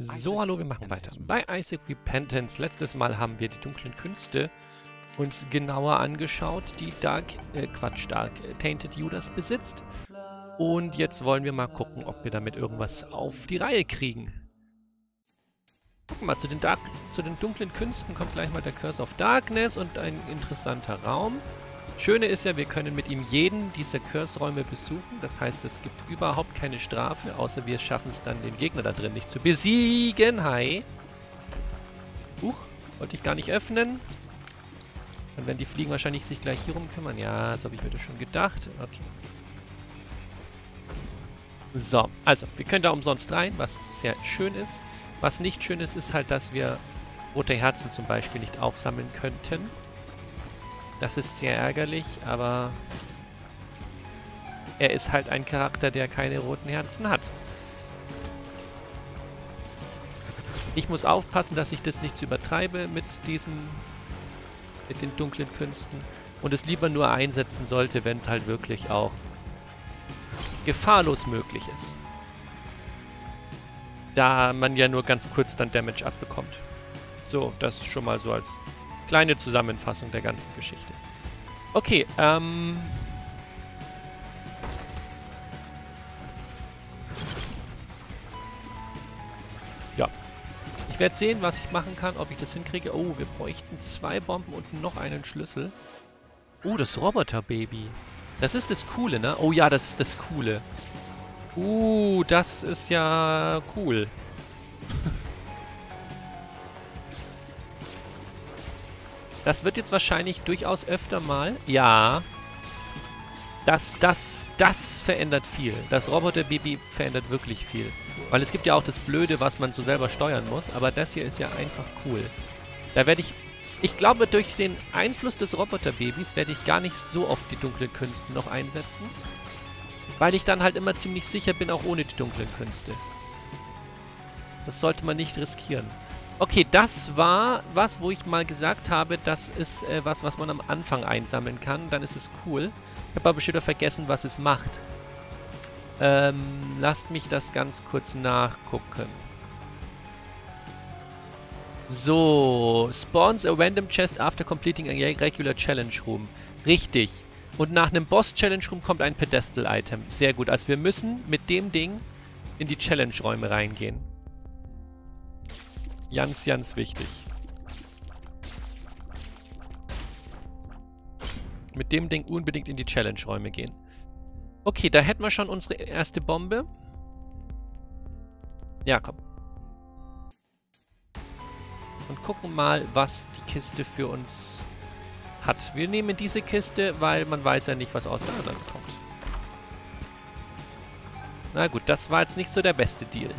So, hallo, wir machen weiter. Bei Isaac Repentance, letztes Mal haben wir die dunklen Künste uns genauer angeschaut, die Dark, äh, Quatsch, Dark äh, Tainted Judas besitzt. Und jetzt wollen wir mal gucken, ob wir damit irgendwas auf die Reihe kriegen. Gucken mal, zu den, Dark, zu den dunklen Künsten kommt gleich mal der Curse of Darkness und ein interessanter Raum. Schöne ist ja, wir können mit ihm jeden dieser Curse-Räume besuchen. Das heißt, es gibt überhaupt keine Strafe, außer wir schaffen es dann, den Gegner da drin nicht zu besiegen. Hi. Huch, wollte ich gar nicht öffnen. Dann werden die Fliegen wahrscheinlich sich gleich hier rum kümmern. Ja, so habe ich mir das schon gedacht. Okay. So, also, wir können da umsonst rein, was sehr schön ist. Was nicht schön ist, ist halt, dass wir rote Herzen zum Beispiel nicht aufsammeln könnten. Das ist sehr ärgerlich, aber er ist halt ein Charakter, der keine roten Herzen hat. Ich muss aufpassen, dass ich das nicht zu übertreibe mit diesen, mit den dunklen Künsten und es lieber nur einsetzen sollte, wenn es halt wirklich auch gefahrlos möglich ist. Da man ja nur ganz kurz dann Damage abbekommt. So, das schon mal so als kleine Zusammenfassung der ganzen Geschichte. Okay, ähm... Ja. Ich werde sehen, was ich machen kann, ob ich das hinkriege. Oh, wir bräuchten zwei Bomben und noch einen Schlüssel. Oh, das Roboterbaby. Das ist das Coole, ne? Oh ja, das ist das Coole. Uh, das ist ja cool. Das wird jetzt wahrscheinlich durchaus öfter mal... Ja. Das, das, das verändert viel. Das Roboterbaby verändert wirklich viel. Weil es gibt ja auch das Blöde, was man so selber steuern muss. Aber das hier ist ja einfach cool. Da werde ich... Ich glaube, durch den Einfluss des Roboterbabys werde ich gar nicht so oft die dunklen Künste noch einsetzen. Weil ich dann halt immer ziemlich sicher bin, auch ohne die dunklen Künste. Das sollte man nicht riskieren. Okay, das war was, wo ich mal gesagt habe, das ist äh, was, was man am Anfang einsammeln kann. Dann ist es cool. Ich habe aber schon wieder vergessen, was es macht. Ähm, lasst mich das ganz kurz nachgucken. So, spawns a random chest after completing a regular challenge room. Richtig. Und nach einem Boss-Challenge Room kommt ein Pedestal-Item. Sehr gut. Also wir müssen mit dem Ding in die Challenge-Räume reingehen. Ganz, ganz wichtig. Mit dem Ding unbedingt in die Challenge-Räume gehen. Okay, da hätten wir schon unsere erste Bombe. Ja, komm. Und gucken mal, was die Kiste für uns hat. Wir nehmen diese Kiste, weil man weiß ja nicht, was aus der anderen kommt. Na gut, das war jetzt nicht so der beste Deal.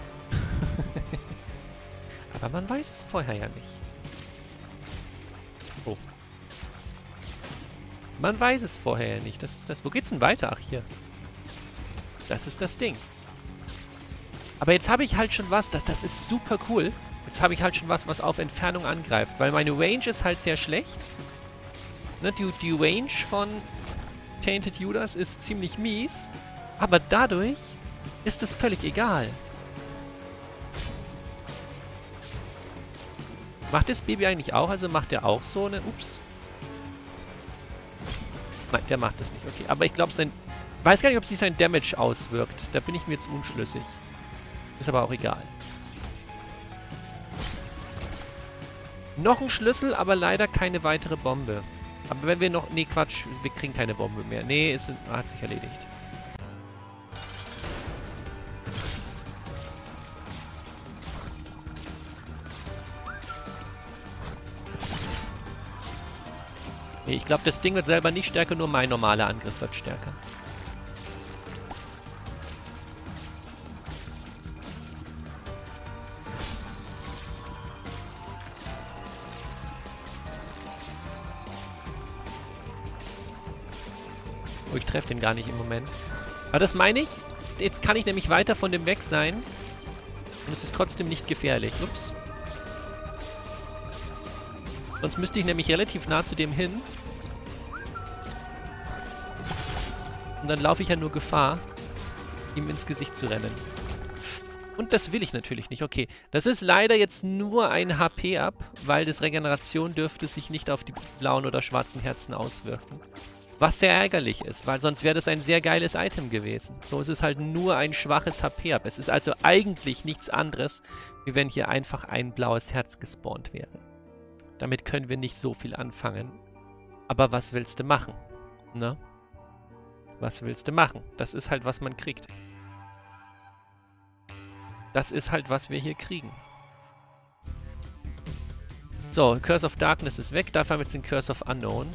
Aber man weiß es vorher ja nicht. Oh. Man weiß es vorher ja nicht. Das ist das. Wo geht's denn weiter? Ach, hier. Das ist das Ding. Aber jetzt habe ich halt schon was, das, das ist super cool. Jetzt habe ich halt schon was, was auf Entfernung angreift. Weil meine Range ist halt sehr schlecht. Ne, die, die Range von Tainted Judas ist ziemlich mies. Aber dadurch ist es völlig egal. Macht das Baby eigentlich auch? Also macht der auch so eine... Ups. Nein, der macht das nicht. Okay, aber ich glaube, sein... Weiß gar nicht, ob sich sein Damage auswirkt. Da bin ich mir jetzt unschlüssig. Ist aber auch egal. Noch ein Schlüssel, aber leider keine weitere Bombe. Aber wenn wir noch... Nee, Quatsch. Wir kriegen keine Bombe mehr. Nee, es hat sich erledigt. Nee, ich glaube, das Ding wird selber nicht stärker, nur mein normaler Angriff wird stärker. Oh, ich treffe den gar nicht im Moment. Aber das meine ich. Jetzt kann ich nämlich weiter von dem weg sein. Und es ist trotzdem nicht gefährlich. Ups. Sonst müsste ich nämlich relativ nah zu dem hin. Und dann laufe ich ja nur Gefahr, ihm ins Gesicht zu rennen. Und das will ich natürlich nicht. Okay, das ist leider jetzt nur ein HP ab, weil das Regeneration dürfte sich nicht auf die blauen oder schwarzen Herzen auswirken. Was sehr ärgerlich ist, weil sonst wäre das ein sehr geiles Item gewesen. So ist es halt nur ein schwaches HP ab. Es ist also eigentlich nichts anderes, wie wenn hier einfach ein blaues Herz gespawnt wäre. Damit können wir nicht so viel anfangen. Aber was willst du machen? Ne? Was willst du machen? Das ist halt, was man kriegt. Das ist halt, was wir hier kriegen. So, Curse of Darkness ist weg. Dafür haben wir jetzt den Curse of Unknown.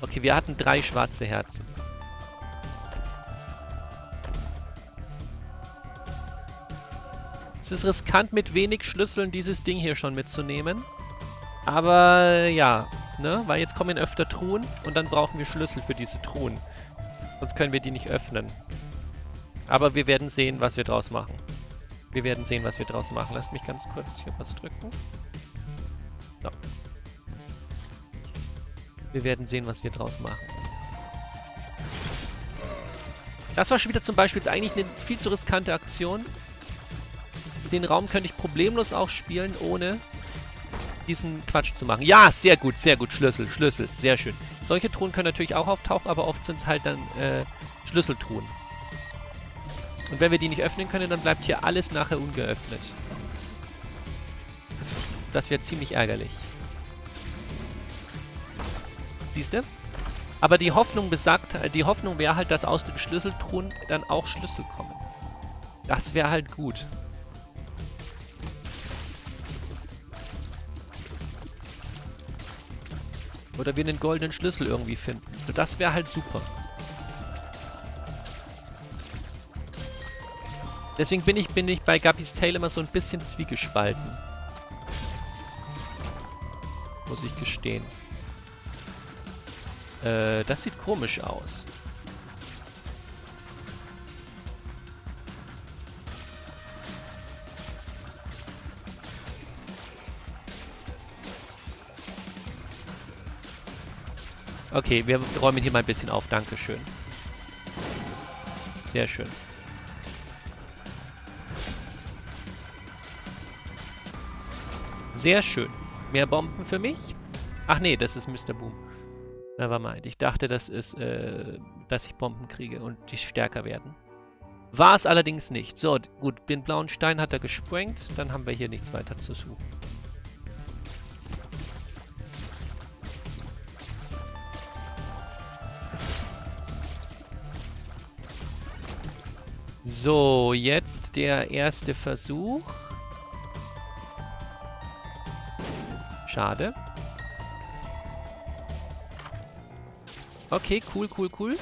Okay, wir hatten drei schwarze Herzen. Es ist riskant, mit wenig Schlüsseln dieses Ding hier schon mitzunehmen. Aber ja, ne? Weil jetzt kommen öfter Truhen und dann brauchen wir Schlüssel für diese Truhen. Sonst können wir die nicht öffnen. Aber wir werden sehen, was wir draus machen. Wir werden sehen, was wir draus machen. Lasst mich ganz kurz hier was drücken. So. Wir werden sehen, was wir draus machen. Das war schon wieder zum Beispiel jetzt eigentlich eine viel zu riskante Aktion. Den Raum könnte ich problemlos auch spielen, ohne diesen Quatsch zu machen. Ja, sehr gut, sehr gut. Schlüssel, Schlüssel. Sehr schön. Solche Truhen können natürlich auch auftauchen, aber oft sind es halt dann äh, Schlüsseltruhen. Und wenn wir die nicht öffnen können, dann bleibt hier alles nachher ungeöffnet. Das wäre ziemlich ärgerlich. Siehst du? Aber die Hoffnung besagt, die Hoffnung wäre halt, dass aus den Schlüsseltruhen dann auch Schlüssel kommen. Das wäre halt gut. Oder wir einen goldenen Schlüssel irgendwie finden. Das wäre halt super. Deswegen bin ich, bin ich bei Gappis Tale immer so ein bisschen zwiegespalten. Muss ich gestehen. Äh, das sieht komisch aus. Okay, wir räumen hier mal ein bisschen auf. Dankeschön. Sehr schön. Sehr schön. Mehr Bomben für mich? Ach nee, das ist Mr. Boom. Nevermind. Ich dachte, das ist, äh, dass ich Bomben kriege und die stärker werden. War es allerdings nicht. So, gut, den blauen Stein hat er gesprengt. Dann haben wir hier nichts weiter zu suchen. So, jetzt der erste Versuch. Schade. Okay, cool, cool, cool.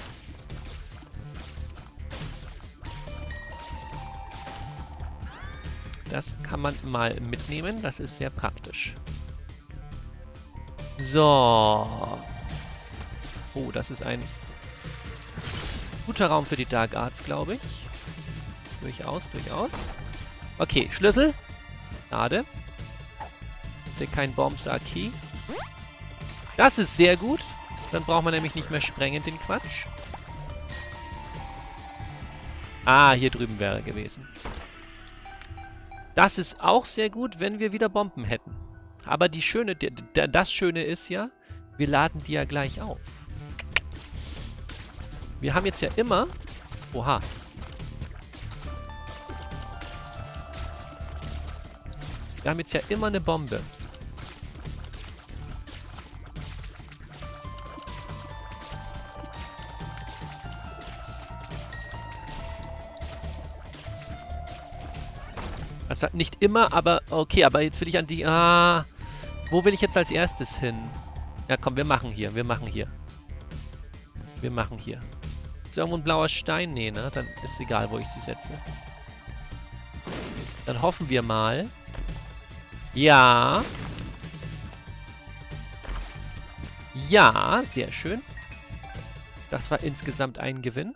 Das kann man mal mitnehmen. Das ist sehr praktisch. So. Oh, das ist ein guter Raum für die Dark Arts, glaube ich. Durchaus, durchaus. Okay, Schlüssel. Schade bitte kein Bombs Key. Das ist sehr gut. Dann braucht man nämlich nicht mehr sprengen, den Quatsch. Ah, hier drüben wäre gewesen. Das ist auch sehr gut, wenn wir wieder Bomben hätten. Aber die schöne, das Schöne ist ja, wir laden die ja gleich auf. Wir haben jetzt ja immer... Oha. Wir haben jetzt ja immer eine Bombe. Hat nicht immer, aber okay, aber jetzt will ich an die... Ah, wo will ich jetzt als erstes hin? Ja, komm, wir machen hier, wir machen hier. Wir machen hier. Ist irgendwo ein blauer Stein? Nee, ne? Dann ist egal, wo ich sie setze. Dann hoffen wir mal. Ja. Ja, sehr schön. Das war insgesamt ein Gewinn.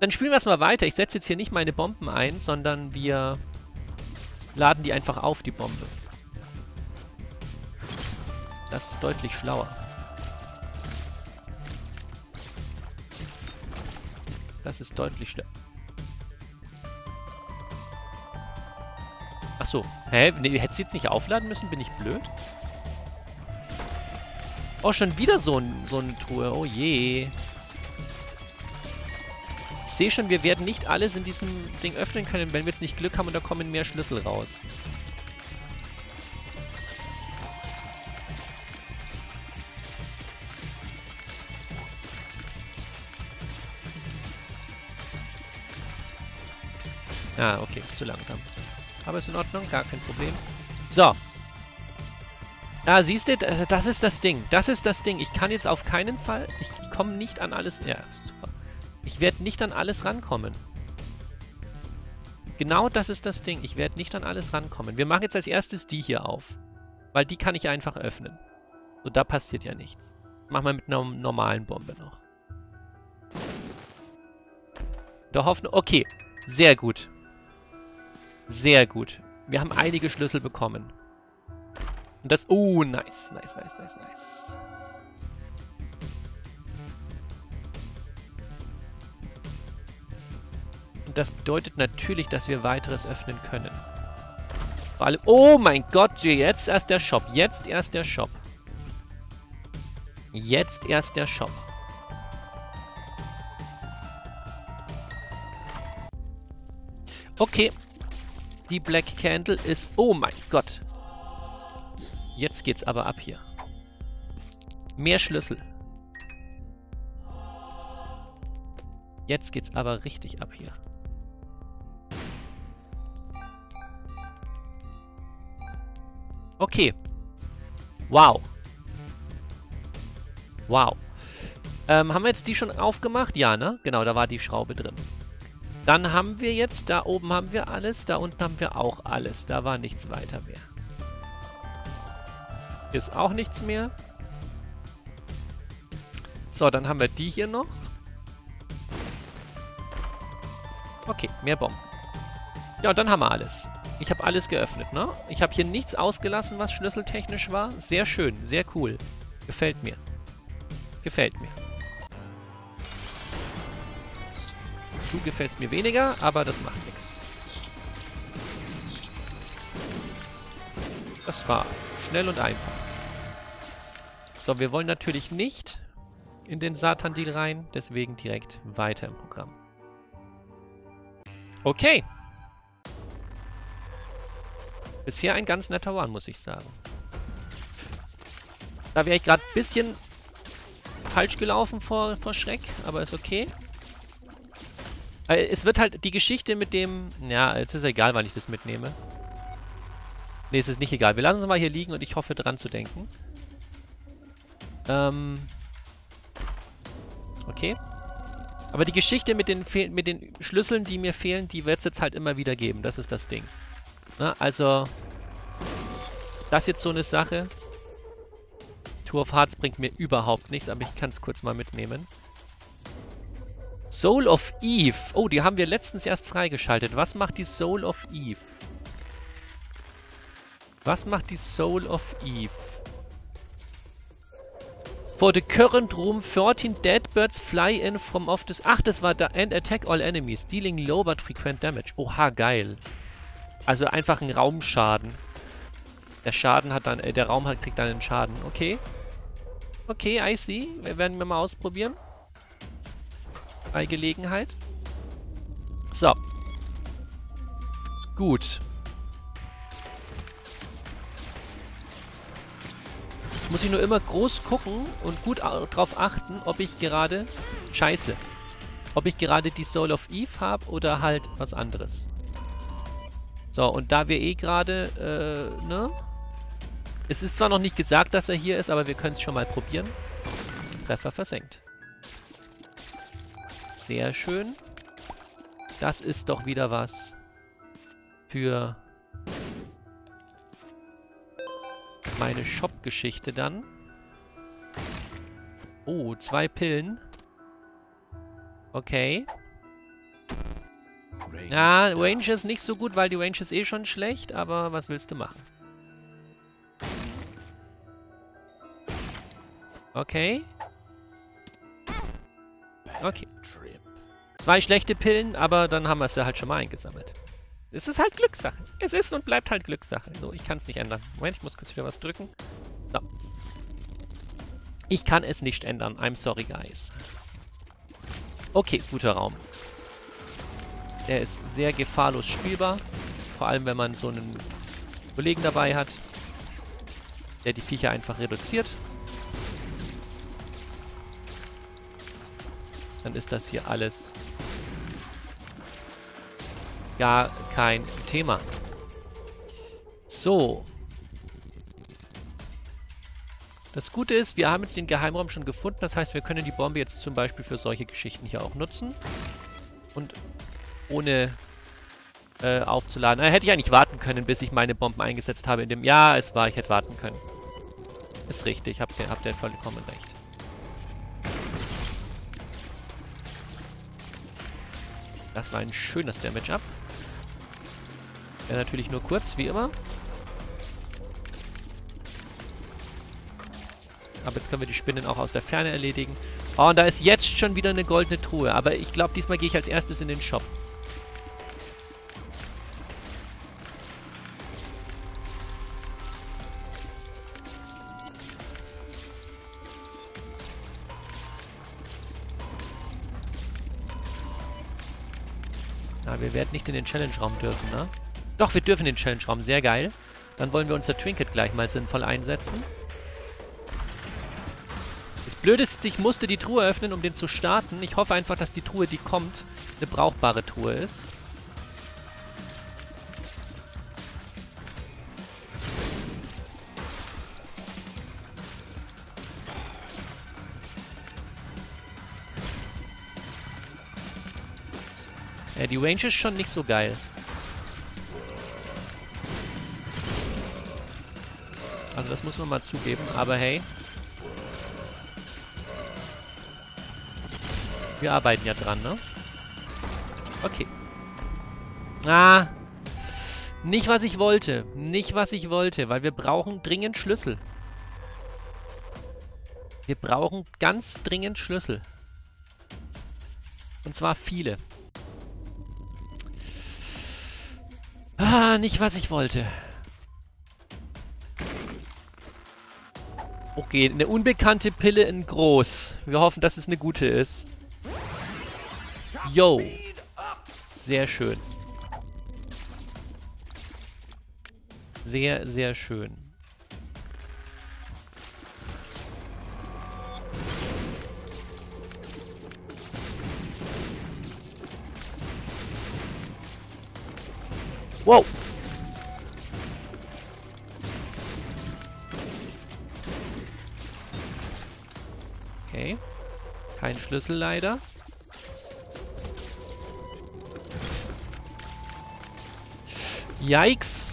Dann spielen wir es mal weiter. Ich setze jetzt hier nicht meine Bomben ein, sondern wir laden die einfach auf, die Bombe. Das ist deutlich schlauer. Das ist deutlich schlauer. Achso. Hä? Nee, hättest du jetzt nicht aufladen müssen? Bin ich blöd? Oh, schon wieder so, ein, so eine Truhe. Oh je. Ich sehe schon, wir werden nicht alles in diesem Ding öffnen können, wenn wir jetzt nicht Glück haben und da kommen mehr Schlüssel raus. Ah, okay, zu langsam. Aber ist in Ordnung, gar kein Problem. So. Ah, siehst du, das ist das Ding. Das ist das Ding. Ich kann jetzt auf keinen Fall... Ich komme nicht an alles... Ja, super. Ich werde nicht an alles rankommen. Genau das ist das Ding. Ich werde nicht an alles rankommen. Wir machen jetzt als erstes die hier auf. Weil die kann ich einfach öffnen. So, da passiert ja nichts. Machen wir mit einer normalen Bombe noch. Der Hoffnung... Okay, sehr gut. Sehr gut. Wir haben einige Schlüssel bekommen. Und das... Oh, nice, nice, nice, nice, nice. Und das bedeutet natürlich, dass wir weiteres öffnen können. Vor allem... Oh mein Gott, jetzt erst der Shop. Jetzt erst der Shop. Jetzt erst der Shop. Okay, die Black Candle ist... Oh mein Gott. Jetzt geht's aber ab hier. Mehr Schlüssel. Jetzt geht's aber richtig ab hier. Okay. Wow. Wow. Ähm, haben wir jetzt die schon aufgemacht? Ja, ne? Genau, da war die Schraube drin. Dann haben wir jetzt, da oben haben wir alles, da unten haben wir auch alles. Da war nichts weiter mehr. Hier ist auch nichts mehr. So, dann haben wir die hier noch. Okay, mehr Bomben. Ja, dann haben wir alles. Ich habe alles geöffnet, ne? Ich habe hier nichts ausgelassen, was schlüsseltechnisch war. Sehr schön, sehr cool. Gefällt mir. Gefällt mir. Du gefällst mir weniger, aber das macht nichts. Das war schnell und einfach. So, wir wollen natürlich nicht in den Satan-Deal rein, deswegen direkt weiter im Programm. Okay. Bisher ein ganz netter One, muss ich sagen. Da wäre ich gerade ein bisschen falsch gelaufen vor, vor Schreck, aber ist okay. Es wird halt die Geschichte mit dem... Ja, jetzt ist egal, wann ich das mitnehme. Ne, es ist nicht egal. Wir lassen es mal hier liegen und ich hoffe dran zu denken. Ähm... Okay. Aber die Geschichte mit den, mit den Schlüsseln, die mir fehlen, die wird es jetzt halt immer wieder geben. Das ist das Ding. Na, also... Das ist jetzt so eine Sache. Tour of Hearts bringt mir überhaupt nichts, aber ich kann es kurz mal mitnehmen. Soul of Eve. Oh, die haben wir letztens erst freigeschaltet. Was macht die Soul of Eve? Was macht die Soul of Eve? For the current room, 14 dead birds fly in from off this... Ach, das war da... And attack all enemies, dealing low but frequent damage. Oha, geil. Also einfach ein Raumschaden. Der Schaden hat dann... Äh, der Raum hat, kriegt dann einen Schaden. Okay. Okay, I see. Wir werden wir mal ausprobieren bei Gelegenheit. So. Gut. Muss ich nur immer groß gucken und gut darauf achten, ob ich gerade... Scheiße. Ob ich gerade die Soul of Eve habe oder halt was anderes. So, und da wir eh gerade, äh, ne? Es ist zwar noch nicht gesagt, dass er hier ist, aber wir können es schon mal probieren. Treffer versenkt. Sehr schön. Das ist doch wieder was für meine Shop-Geschichte dann. Oh, zwei Pillen. Okay. Ja, Range ist nicht so gut, weil die Range ist eh schon schlecht, aber was willst du machen? Okay. Okay. Zwei schlechte Pillen, aber dann haben wir es ja halt schon mal eingesammelt. Es ist halt Glückssache. Es ist und bleibt halt Glückssache. So, ich kann es nicht ändern. Moment, ich muss kurz wieder was drücken. So. Ich kann es nicht ändern. I'm sorry, guys. Okay, guter Raum. Der ist sehr gefahrlos spielbar. Vor allem, wenn man so einen Kollegen dabei hat, der die Viecher einfach reduziert. Dann ist das hier alles gar kein Thema. So. Das Gute ist, wir haben jetzt den Geheimraum schon gefunden. Das heißt, wir können die Bombe jetzt zum Beispiel für solche Geschichten hier auch nutzen. Und ohne äh, aufzuladen. Äh, hätte ich eigentlich warten können, bis ich meine Bomben eingesetzt habe in dem... Ja, es war, ich hätte warten können. Ist richtig, habt ihr, habt ihr vollkommen recht. Das war ein schönes Damage-Up. Ja, natürlich nur kurz, wie immer. Aber jetzt können wir die Spinnen auch aus der Ferne erledigen. Oh, und da ist jetzt schon wieder eine goldene Truhe. Aber ich glaube, diesmal gehe ich als erstes in den Shop. Wir werden nicht in den Challenge-Raum dürfen, ne? Doch, wir dürfen den Challenge-Raum. Sehr geil. Dann wollen wir unser Trinket gleich mal sinnvoll einsetzen. Das Blöde ist, ich musste die Truhe öffnen, um den zu starten. Ich hoffe einfach, dass die Truhe, die kommt, eine brauchbare Truhe ist. Die Range ist schon nicht so geil. Also das muss man mal zugeben. Aber hey. Wir arbeiten ja dran, ne? Okay. Ah. Nicht, was ich wollte. Nicht, was ich wollte, weil wir brauchen dringend Schlüssel. Wir brauchen ganz dringend Schlüssel. Und zwar viele. Ah, nicht, was ich wollte. Okay, eine unbekannte Pille in groß. Wir hoffen, dass es eine gute ist. Yo. Sehr schön. Sehr, sehr schön. Wow. Okay. Kein Schlüssel leider. Yikes.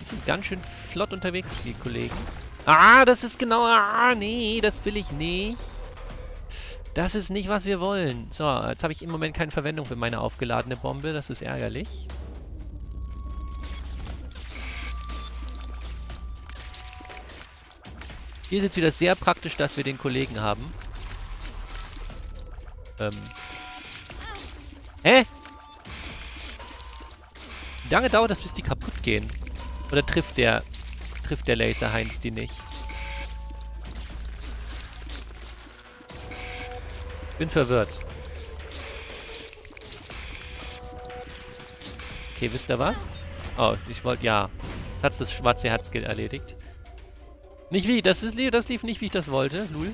Die sind ganz schön flott unterwegs, die Kollegen. Ah, das ist genau... Ah, nee, das will ich nicht. Das ist nicht, was wir wollen. So, jetzt habe ich im Moment keine Verwendung für meine aufgeladene Bombe. Das ist ärgerlich. Hier ist jetzt wieder sehr praktisch, dass wir den Kollegen haben. Ähm. Hä? Wie lange dauert das, bis die kaputt gehen? Oder trifft der, trifft der Laser Heinz die nicht? Bin verwirrt. Okay, wisst ihr was? Oh, ich wollte, ja. Jetzt hat das schwarze Herz erledigt. Nicht wie, das, ist, das lief nicht, wie ich das wollte, Lul.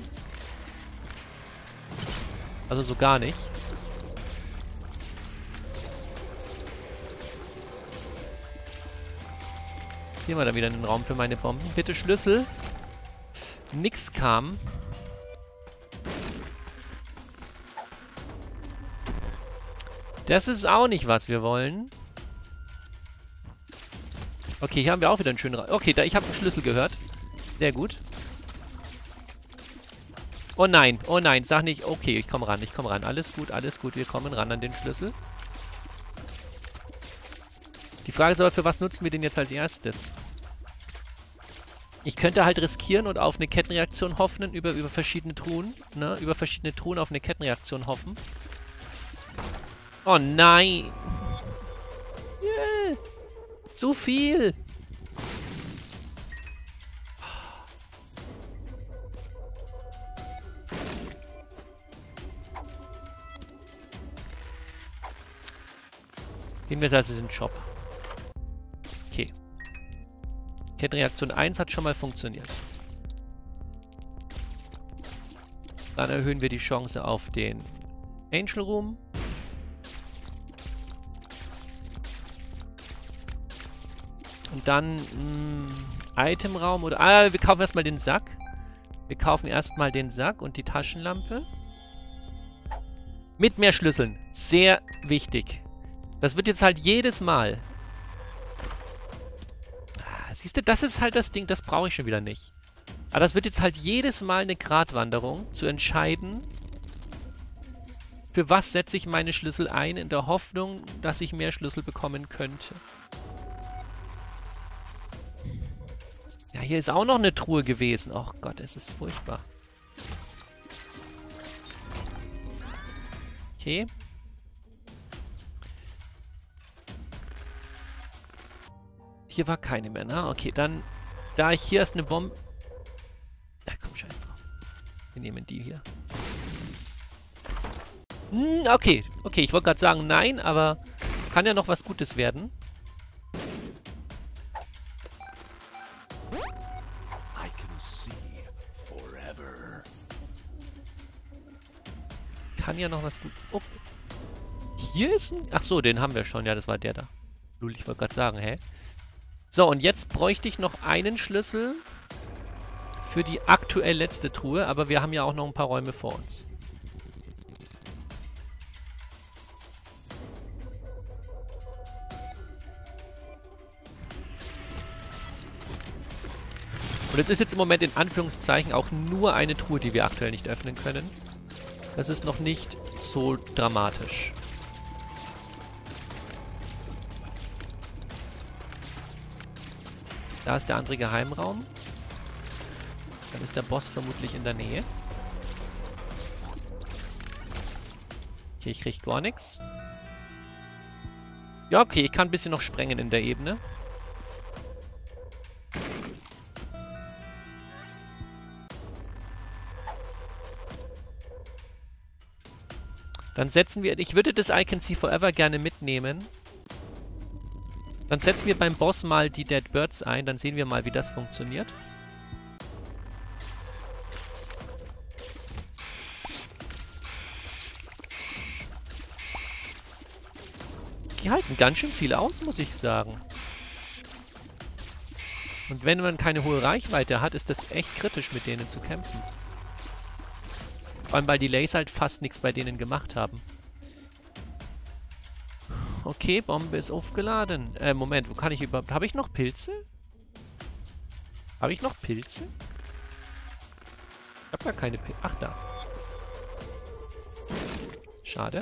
Also so gar nicht. Hier wir dann wieder einen Raum für meine Bomben. Bitte Schlüssel. Nix kam. Das ist auch nicht, was wir wollen. Okay, hier haben wir auch wieder einen schönen... Ra okay, da, ich habe einen Schlüssel gehört. Sehr gut. Oh nein, oh nein, sag nicht... Okay, ich komme ran, ich komme ran. Alles gut, alles gut, wir kommen ran an den Schlüssel. Die Frage ist aber, für was nutzen wir den jetzt als erstes? Ich könnte halt riskieren und auf eine Kettenreaktion hoffen, über, über verschiedene Truhen, ne? Über verschiedene Truhen auf eine Kettenreaktion hoffen. Oh nein. Yeah. Zu viel. Gehen wir also in den Shop. Okay. Kettenreaktion 1 hat schon mal funktioniert. Dann erhöhen wir die Chance auf den Angel Room. Und dann mh, mm, Raum oder... Ah, wir kaufen erstmal den Sack. Wir kaufen erstmal den Sack und die Taschenlampe. Mit mehr Schlüsseln. Sehr wichtig. Das wird jetzt halt jedes Mal. Ah, siehst du, das ist halt das Ding, das brauche ich schon wieder nicht. Aber das wird jetzt halt jedes Mal eine Gratwanderung, zu entscheiden, für was setze ich meine Schlüssel ein, in der Hoffnung, dass ich mehr Schlüssel bekommen könnte. Ja, hier ist auch noch eine Truhe gewesen. Oh Gott, es ist furchtbar. Okay. Hier war keine mehr, ne? Okay, dann, da ich hier erst eine Bombe... Ja, komm, scheiß drauf. Wir nehmen die hier. Hm, okay. Okay, ich wollte gerade sagen nein, aber kann ja noch was Gutes werden. Kann ja noch was gut... Oh. Hier ist ein... Ach so, den haben wir schon. Ja, das war der da. Lul, ich wollte gerade sagen, hä? So, und jetzt bräuchte ich noch einen Schlüssel für die aktuell letzte Truhe, aber wir haben ja auch noch ein paar Räume vor uns. Und es ist jetzt im Moment in Anführungszeichen auch nur eine Truhe, die wir aktuell nicht öffnen können. Das ist noch nicht so dramatisch. Da ist der andere Geheimraum. Dann ist der Boss vermutlich in der Nähe. Okay, ich krieg gar nichts. Ja, okay, ich kann ein bisschen noch sprengen in der Ebene. Dann setzen wir... Ich würde das I Can See Forever gerne mitnehmen. Dann setzen wir beim Boss mal die Dead Birds ein. Dann sehen wir mal, wie das funktioniert. Die halten ganz schön viel aus, muss ich sagen. Und wenn man keine hohe Reichweite hat, ist das echt kritisch, mit denen zu kämpfen. Vor allem, weil die Laser halt fast nichts bei denen gemacht haben. Okay, Bombe ist aufgeladen. Äh, Moment, wo kann ich überhaupt... Habe ich noch Pilze? Habe ich noch Pilze? Ich habe gar keine Pilze. Ach, da. Schade.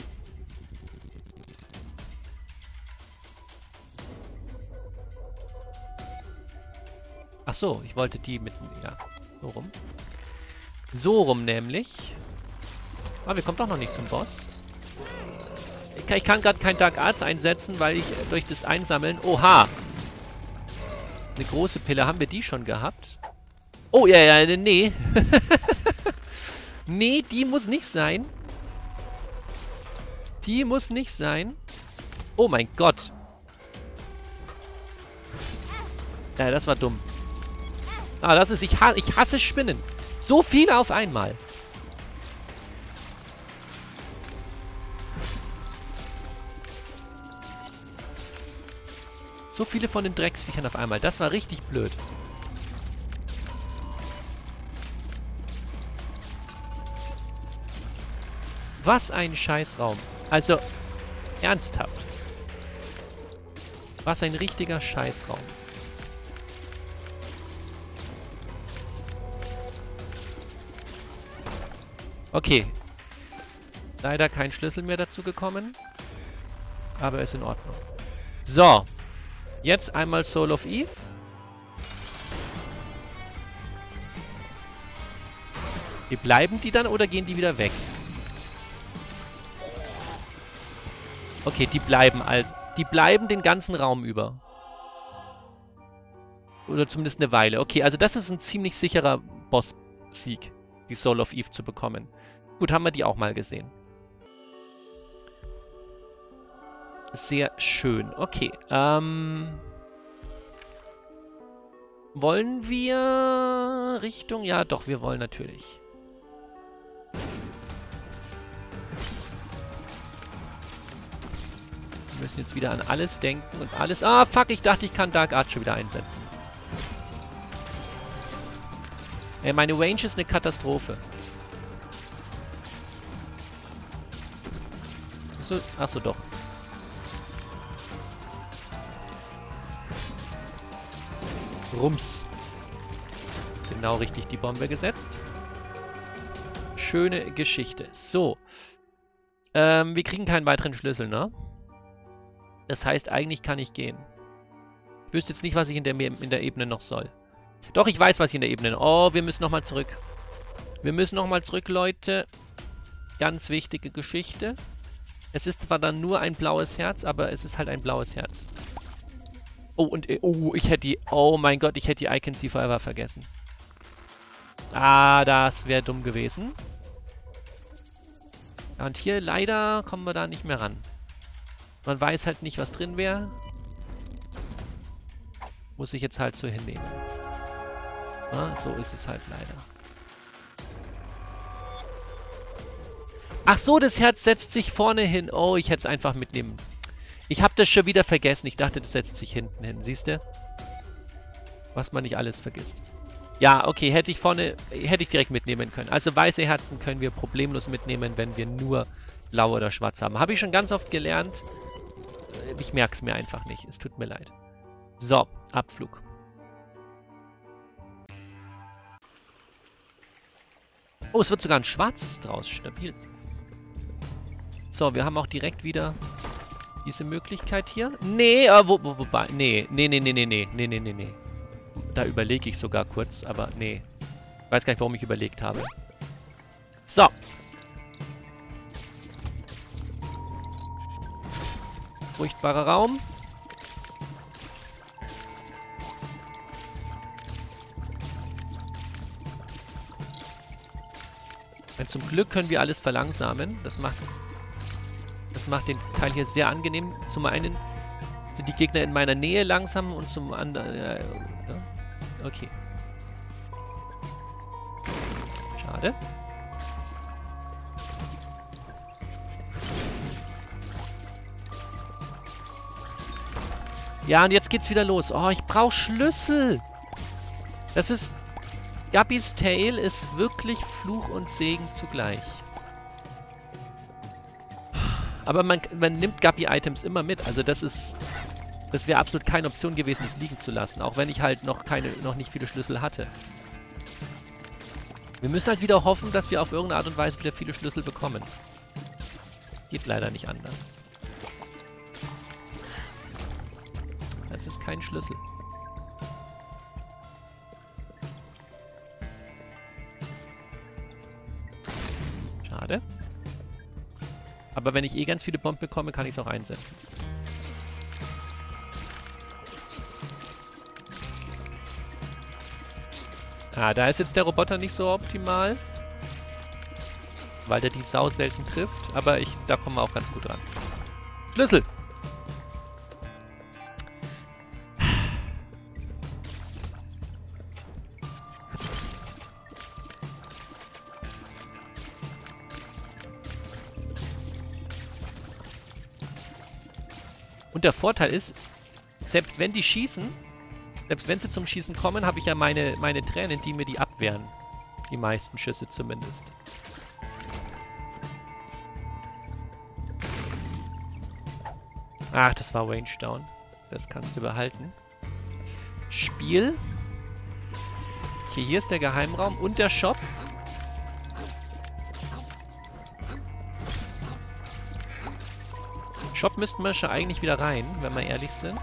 Ach so, ich wollte die mit... Ja, so rum. So rum nämlich. Ah, wir kommen doch noch nicht zum Boss. Ich kann, kann gerade kein Dark Arts einsetzen, weil ich durch das Einsammeln... Oha! Eine große Pille. Haben wir die schon gehabt? Oh, ja, ja, nee. nee, die muss nicht sein. Die muss nicht sein. Oh mein Gott. Ja, das war dumm. Ah, das ist... Ich, ha ich hasse Spinnen. So viele auf einmal. So viele von den Drecksviechern auf einmal. Das war richtig blöd. Was ein Scheißraum. Also, ernsthaft. Was ein richtiger Scheißraum. Okay. Leider kein Schlüssel mehr dazu gekommen. Aber ist in Ordnung. So. Jetzt einmal Soul of Eve. Wie bleiben die dann oder gehen die wieder weg? Okay, die bleiben also. Die bleiben den ganzen Raum über. Oder zumindest eine Weile. Okay, also das ist ein ziemlich sicherer Boss-Sieg, die Soul of Eve zu bekommen. Gut, haben wir die auch mal gesehen. Sehr schön. Okay, ähm... Wollen wir Richtung... Ja, doch, wir wollen natürlich. Wir müssen jetzt wieder an alles denken und alles... Ah, fuck, ich dachte, ich kann Dark Art schon wieder einsetzen. Ey, meine Range ist eine Katastrophe. So, achso, doch. Rums. Genau richtig die Bombe gesetzt. Schöne Geschichte. So. Ähm, wir kriegen keinen weiteren Schlüssel, ne? Das heißt, eigentlich kann ich gehen. Ich wüsste jetzt nicht, was ich in der, in der Ebene noch soll. Doch, ich weiß, was ich in der Ebene... Oh, wir müssen nochmal zurück. Wir müssen nochmal zurück, Leute. Ganz wichtige Geschichte. Es ist zwar dann nur ein blaues Herz, aber es ist halt ein blaues Herz. Oh, und äh, oh, ich hätte die... Oh mein Gott, ich hätte die I Can See Forever vergessen. Ah, das wäre dumm gewesen. Und hier leider kommen wir da nicht mehr ran. Man weiß halt nicht, was drin wäre. Muss ich jetzt halt so hinnehmen. Ja, so ist es halt leider. Ach so, das Herz setzt sich vorne hin. Oh, ich hätte es einfach mitnehmen ich habe das schon wieder vergessen. Ich dachte, das setzt sich hinten hin. Siehst du? Was man nicht alles vergisst. Ja, okay, hätte ich vorne, hätte ich direkt mitnehmen können. Also weiße Herzen können wir problemlos mitnehmen, wenn wir nur blau oder schwarz haben. Habe ich schon ganz oft gelernt. Ich merke es mir einfach nicht. Es tut mir leid. So, Abflug. Oh, es wird sogar ein schwarzes draus. Stabil. So, wir haben auch direkt wieder diese Möglichkeit hier? Nee, äh, wo, wo, wobei, nee, nee, nee, nee, nee, nee, nee, nee, nee. Da überlege ich sogar kurz, aber nee. Weiß gar nicht, warum ich überlegt habe. So. Furchtbarer Raum. Zum Glück können wir alles verlangsamen. Das macht das macht den Teil hier sehr angenehm. Zum einen sind die Gegner in meiner Nähe langsam und zum anderen... Äh, ja, okay. Schade. Ja, und jetzt geht's wieder los. Oh, ich brauche Schlüssel. Das ist... Gabbys Tale ist wirklich Fluch und Segen zugleich. Aber man, man nimmt Guppy-Items immer mit. Also das ist... Das wäre absolut keine Option gewesen, das liegen zu lassen. Auch wenn ich halt noch keine, noch nicht viele Schlüssel hatte. Wir müssen halt wieder hoffen, dass wir auf irgendeine Art und Weise wieder viele Schlüssel bekommen. Geht leider nicht anders. Das ist kein Schlüssel. Schade. Aber wenn ich eh ganz viele Bomben bekomme, kann ich es auch einsetzen. Ah, da ist jetzt der Roboter nicht so optimal. Weil der die Sau selten trifft. Aber ich, da kommen wir auch ganz gut ran. Schlüssel! Und der Vorteil ist, selbst wenn die schießen, selbst wenn sie zum Schießen kommen, habe ich ja meine, meine Tränen, die mir die abwehren. Die meisten Schüsse zumindest. Ach, das war Range Down. Das kannst du behalten. Spiel. Okay, hier ist der Geheimraum und der Shop. Shop müssten wir schon eigentlich wieder rein, wenn wir ehrlich sind.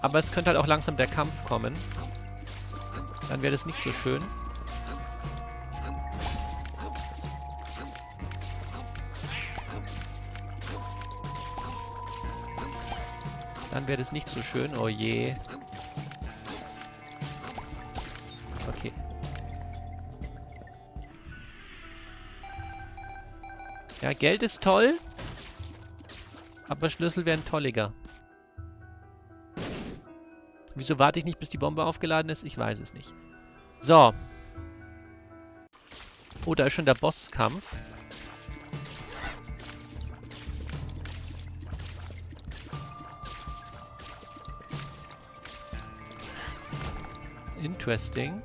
Aber es könnte halt auch langsam der Kampf kommen. Dann wäre das nicht so schön. Dann wäre das nicht so schön. Oh je. Okay. Ja, Geld ist toll. Aber Schlüssel wären tolliger. Wieso warte ich nicht, bis die Bombe aufgeladen ist? Ich weiß es nicht. So. Oh, da ist schon der Bosskampf. Interesting.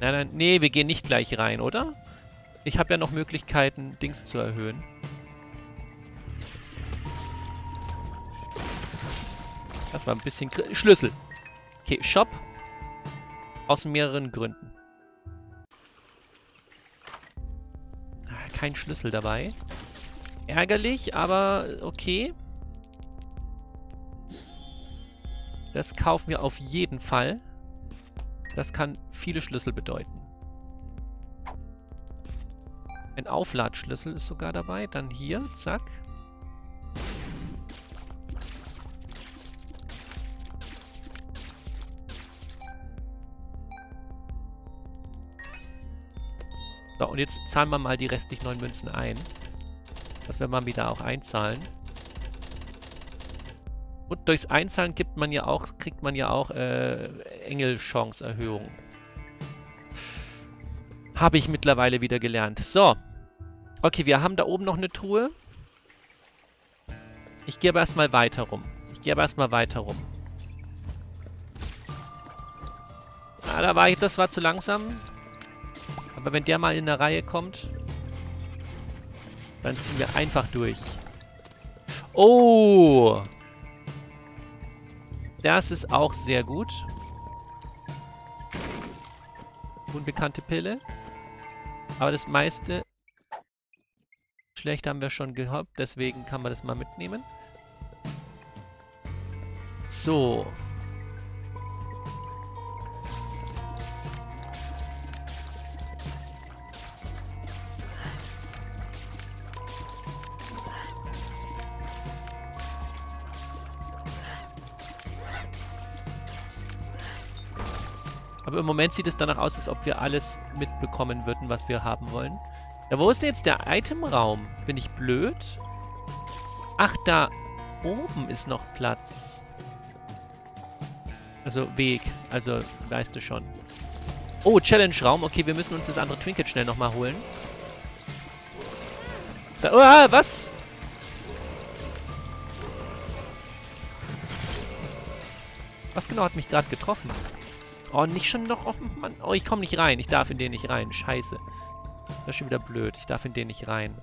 Nein, nein, nee, wir gehen nicht gleich rein, oder? Ich habe ja noch Möglichkeiten, Dings zu erhöhen. Das war ein bisschen... Schlüssel. Okay, Shop. Aus mehreren Gründen. Ah, kein Schlüssel dabei. Ärgerlich, aber okay. Das kaufen wir auf jeden Fall. Das kann viele Schlüssel bedeuten. Ein Aufladschlüssel ist sogar dabei. Dann hier, zack. So, und jetzt zahlen wir mal die restlichen neun Münzen ein. Das werden wir wieder auch einzahlen. Und durchs Einzahlen gibt man ja auch, kriegt man ja auch äh, Engelchance-Erhöhung. Habe ich mittlerweile wieder gelernt. So. Okay, wir haben da oben noch eine Truhe. Ich gehe aber erstmal weiter rum. Ich gehe aber erstmal weiter rum. Ah, da war ich, das war zu langsam. Aber wenn der mal in der Reihe kommt, dann ziehen wir einfach durch. Oh! Das ist auch sehr gut. Unbekannte Pille. Aber das meiste schlecht haben wir schon gehabt, deswegen kann man das mal mitnehmen. So. Aber im Moment sieht es danach aus, als ob wir alles mitbekommen würden, was wir haben wollen. Ja, wo ist denn jetzt der Itemraum? Bin ich blöd? Ach, da oben ist noch Platz. Also Weg. Also, weißt du schon. Oh, Challenge-Raum. Okay, wir müssen uns das andere Trinket schnell nochmal holen. Da, oh, was? Was genau hat mich gerade getroffen? Oh, nicht schon noch... Oh, Mann. Oh, ich komme nicht rein. Ich darf in den nicht rein. Scheiße. Das ist schon wieder blöd. Ich darf in den nicht rein.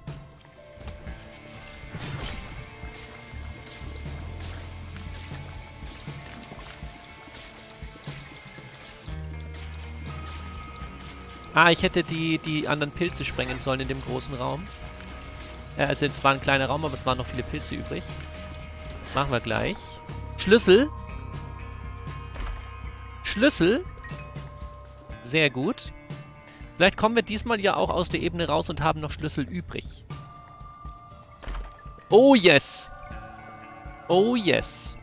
Ah, ich hätte die, die anderen Pilze sprengen sollen in dem großen Raum. Äh, also es war ein kleiner Raum, aber es waren noch viele Pilze übrig. Machen wir gleich. Schlüssel. Schlüssel. Sehr gut. Vielleicht kommen wir diesmal ja auch aus der Ebene raus und haben noch Schlüssel übrig. Oh yes. Oh yes.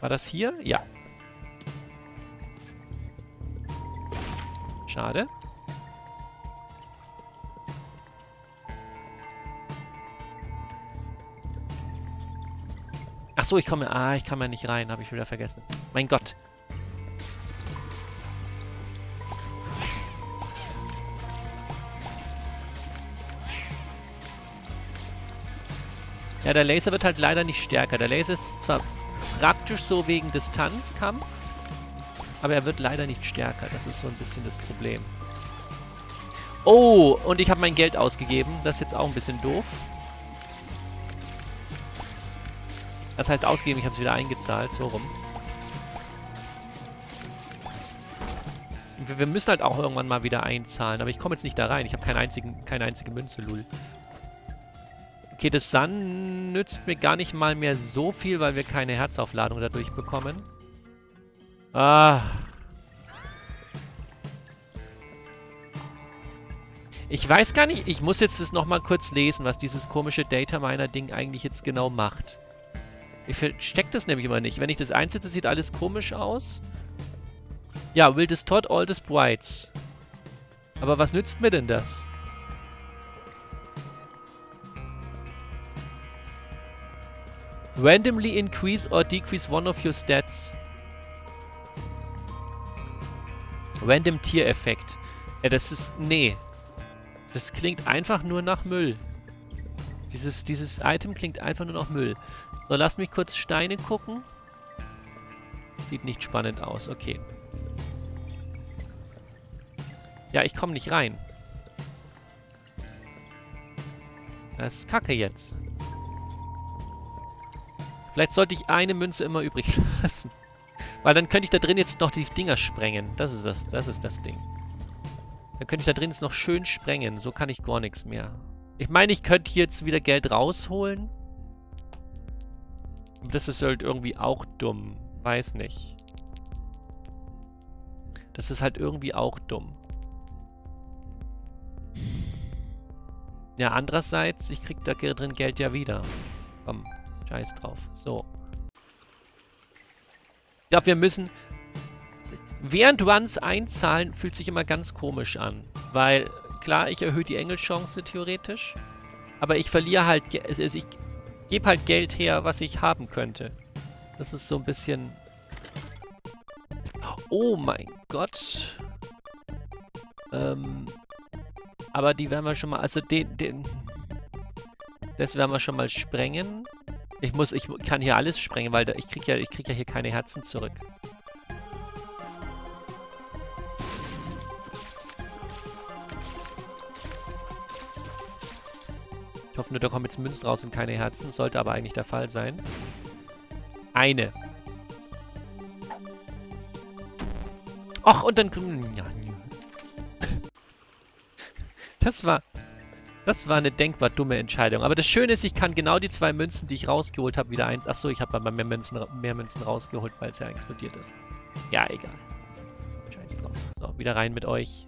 War das hier? Ja. Schade. Ach so, ich komme... Ah, ich kann mal nicht rein. Habe ich wieder vergessen. Mein Gott. Ja, der Laser wird halt leider nicht stärker. Der Laser ist zwar praktisch so wegen Distanzkampf, aber er wird leider nicht stärker. Das ist so ein bisschen das Problem. Oh, und ich habe mein Geld ausgegeben. Das ist jetzt auch ein bisschen doof. Das heißt ausgeben, ich habe es wieder eingezahlt, so rum. Wir, wir, müssen halt auch irgendwann mal wieder einzahlen, aber ich komme jetzt nicht da rein. Ich habe keinen einzigen, keine einzige Münze, lul. Okay, das Sun nützt mir gar nicht mal mehr so viel, weil wir keine Herzaufladung dadurch bekommen. Ah. Ich weiß gar nicht, ich muss jetzt das nochmal kurz lesen, was dieses komische Data Miner Ding eigentlich jetzt genau macht. Ich versteck das nämlich immer nicht. Wenn ich das einsetze, sieht alles komisch aus. Ja, will distort all the sprites. Aber was nützt mir denn das? Randomly increase or decrease one of your stats. Random Tier-Effekt. Ja, das ist... Nee. Das klingt einfach nur nach Müll. Dieses, dieses Item klingt einfach nur nach Müll. So, lasst mich kurz Steine gucken. Sieht nicht spannend aus. Okay. Ja, ich komme nicht rein. Das ist kacke jetzt. Vielleicht sollte ich eine Münze immer übrig lassen. Weil dann könnte ich da drin jetzt noch die Dinger sprengen. Das ist das, das ist das Ding. Dann könnte ich da drin jetzt noch schön sprengen. So kann ich gar nichts mehr. Ich meine, ich könnte jetzt wieder Geld rausholen. Das ist halt irgendwie auch dumm. Weiß nicht. Das ist halt irgendwie auch dumm. Ja, andererseits, ich krieg da drin Geld ja wieder. Komm, scheiß drauf. So. Ich glaube, wir müssen... Während Runs einzahlen, fühlt sich immer ganz komisch an. Weil, klar, ich erhöhe die Engelchance theoretisch. Aber ich verliere halt... Also ich gebe halt Geld her, was ich haben könnte. Das ist so ein bisschen... Oh mein Gott. Ähm... Aber die werden wir schon mal... Also den... den das werden wir schon mal sprengen. Ich muss, ich kann hier alles sprengen, weil da, ich krieg ja, krieg ja hier keine Herzen zurück. Ich hoffe nur, da kommen jetzt Münzen raus und keine Herzen. Sollte aber eigentlich der Fall sein. Eine. Ach, und dann... Das war... Das war eine denkbar dumme Entscheidung. Aber das Schöne ist, ich kann genau die zwei Münzen, die ich rausgeholt habe, wieder eins... Achso, ich habe aber mehr Münzen, mehr Münzen rausgeholt, weil es ja explodiert ist. Ja, egal. Scheiß drauf. So, wieder rein mit euch.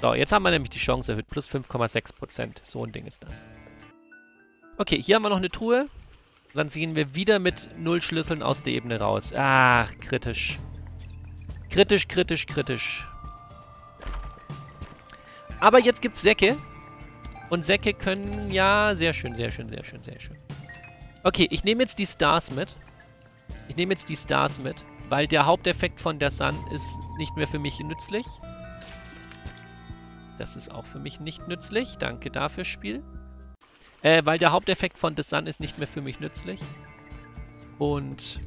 So, jetzt haben wir nämlich die Chance erhöht. Plus 5,6%. So ein Ding ist das. Okay, hier haben wir noch eine Truhe. Dann gehen wir wieder mit null Schlüsseln aus der Ebene raus. Ach, kritisch. Kritisch, kritisch, kritisch. Aber jetzt gibt's Säcke. Und Säcke können... Ja, sehr schön, sehr schön, sehr schön, sehr schön. Okay, ich nehme jetzt die Stars mit. Ich nehme jetzt die Stars mit. Weil der Haupteffekt von der Sun ist nicht mehr für mich nützlich. Das ist auch für mich nicht nützlich. Danke dafür, Spiel. Äh, weil der Haupteffekt von The Sun ist nicht mehr für mich nützlich. Und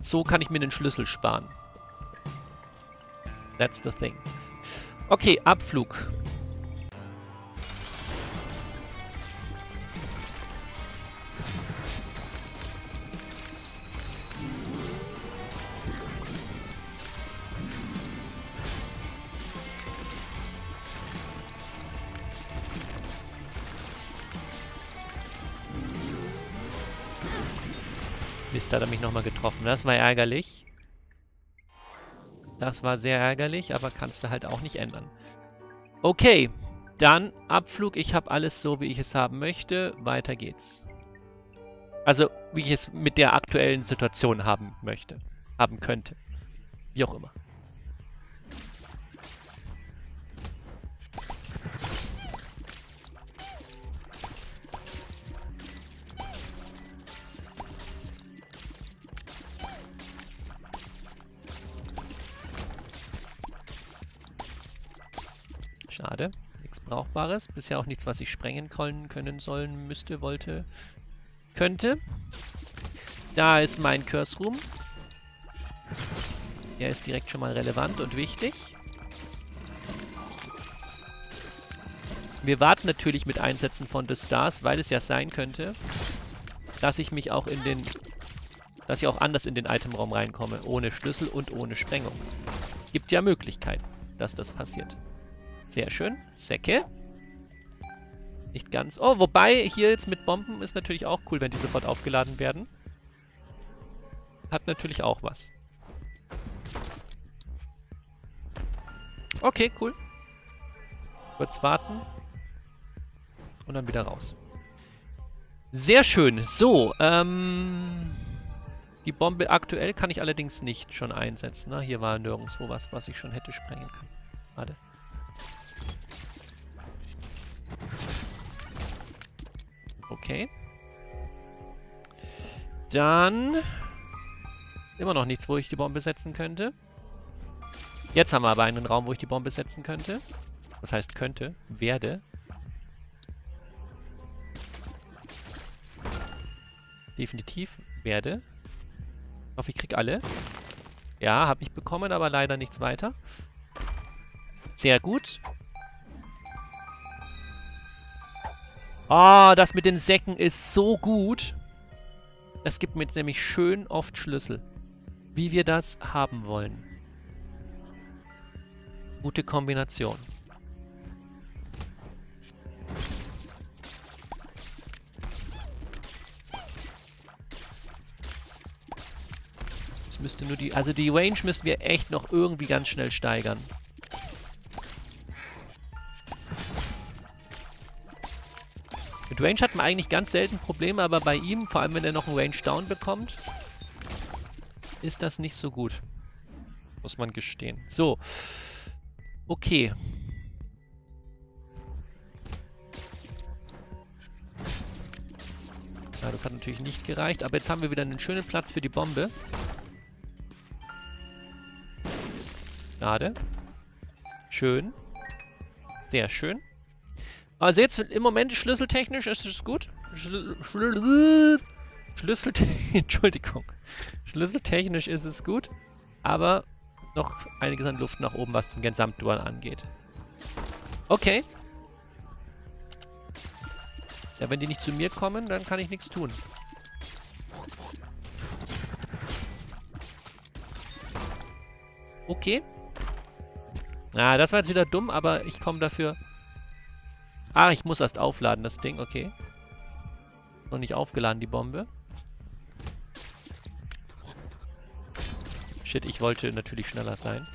so kann ich mir den Schlüssel sparen. That's the thing. Okay, Abflug. Mist, hat er mich nochmal getroffen. Das war ärgerlich. Das war sehr ärgerlich, aber kannst du halt auch nicht ändern. Okay, dann Abflug. Ich habe alles so, wie ich es haben möchte. Weiter geht's. Also, wie ich es mit der aktuellen Situation haben möchte. Haben könnte. Wie auch immer. Schade. Nichts Brauchbares. Bisher auch nichts, was ich sprengen können, können sollen, müsste, wollte, könnte. Da ist mein Curse Room. Der ist direkt schon mal relevant und wichtig. Wir warten natürlich mit Einsätzen von The Stars, weil es ja sein könnte, dass ich mich auch in den... dass ich auch anders in den Itemraum reinkomme, ohne Schlüssel und ohne Sprengung. Gibt ja Möglichkeiten, dass das passiert. Sehr schön. Säcke. Nicht ganz. Oh, wobei hier jetzt mit Bomben ist natürlich auch cool, wenn die sofort aufgeladen werden. Hat natürlich auch was. Okay, cool. Kurz warten. Und dann wieder raus. Sehr schön. So, ähm... Die Bombe aktuell kann ich allerdings nicht schon einsetzen. Ne? Hier war nirgendwo was, was ich schon hätte sprengen können. Warte. Okay. Dann... Immer noch nichts, wo ich die Bombe setzen könnte. Jetzt haben wir aber einen Raum, wo ich die Bombe setzen könnte. Das heißt könnte, werde. Definitiv werde. Ich hoffe, ich kriege alle. Ja, habe ich bekommen, aber leider nichts weiter. Sehr gut. Oh, das mit den Säcken ist so gut. Das gibt mir jetzt nämlich schön oft Schlüssel. Wie wir das haben wollen. Gute Kombination. Das müsste nur die... Also die Range müssten wir echt noch irgendwie ganz schnell steigern. Range hat man eigentlich ganz selten Probleme, aber bei ihm, vor allem wenn er noch einen Range Down bekommt, ist das nicht so gut. Muss man gestehen. So. Okay. Ja, das hat natürlich nicht gereicht, aber jetzt haben wir wieder einen schönen Platz für die Bombe. Schade. Schön. Sehr schön. Also jetzt im Moment schlüsseltechnisch ist es gut. Schl. Entschuldigung. Schlüsseltechnisch ist es gut, aber noch einiges an Luft nach oben, was den Gesamtdual angeht. Okay. Ja, wenn die nicht zu mir kommen, dann kann ich nichts tun. Okay. Ah, das war jetzt wieder dumm, aber ich komme dafür... Ah, ich muss erst aufladen, das Ding, okay. Noch nicht aufgeladen, die Bombe. Shit, ich wollte natürlich schneller sein.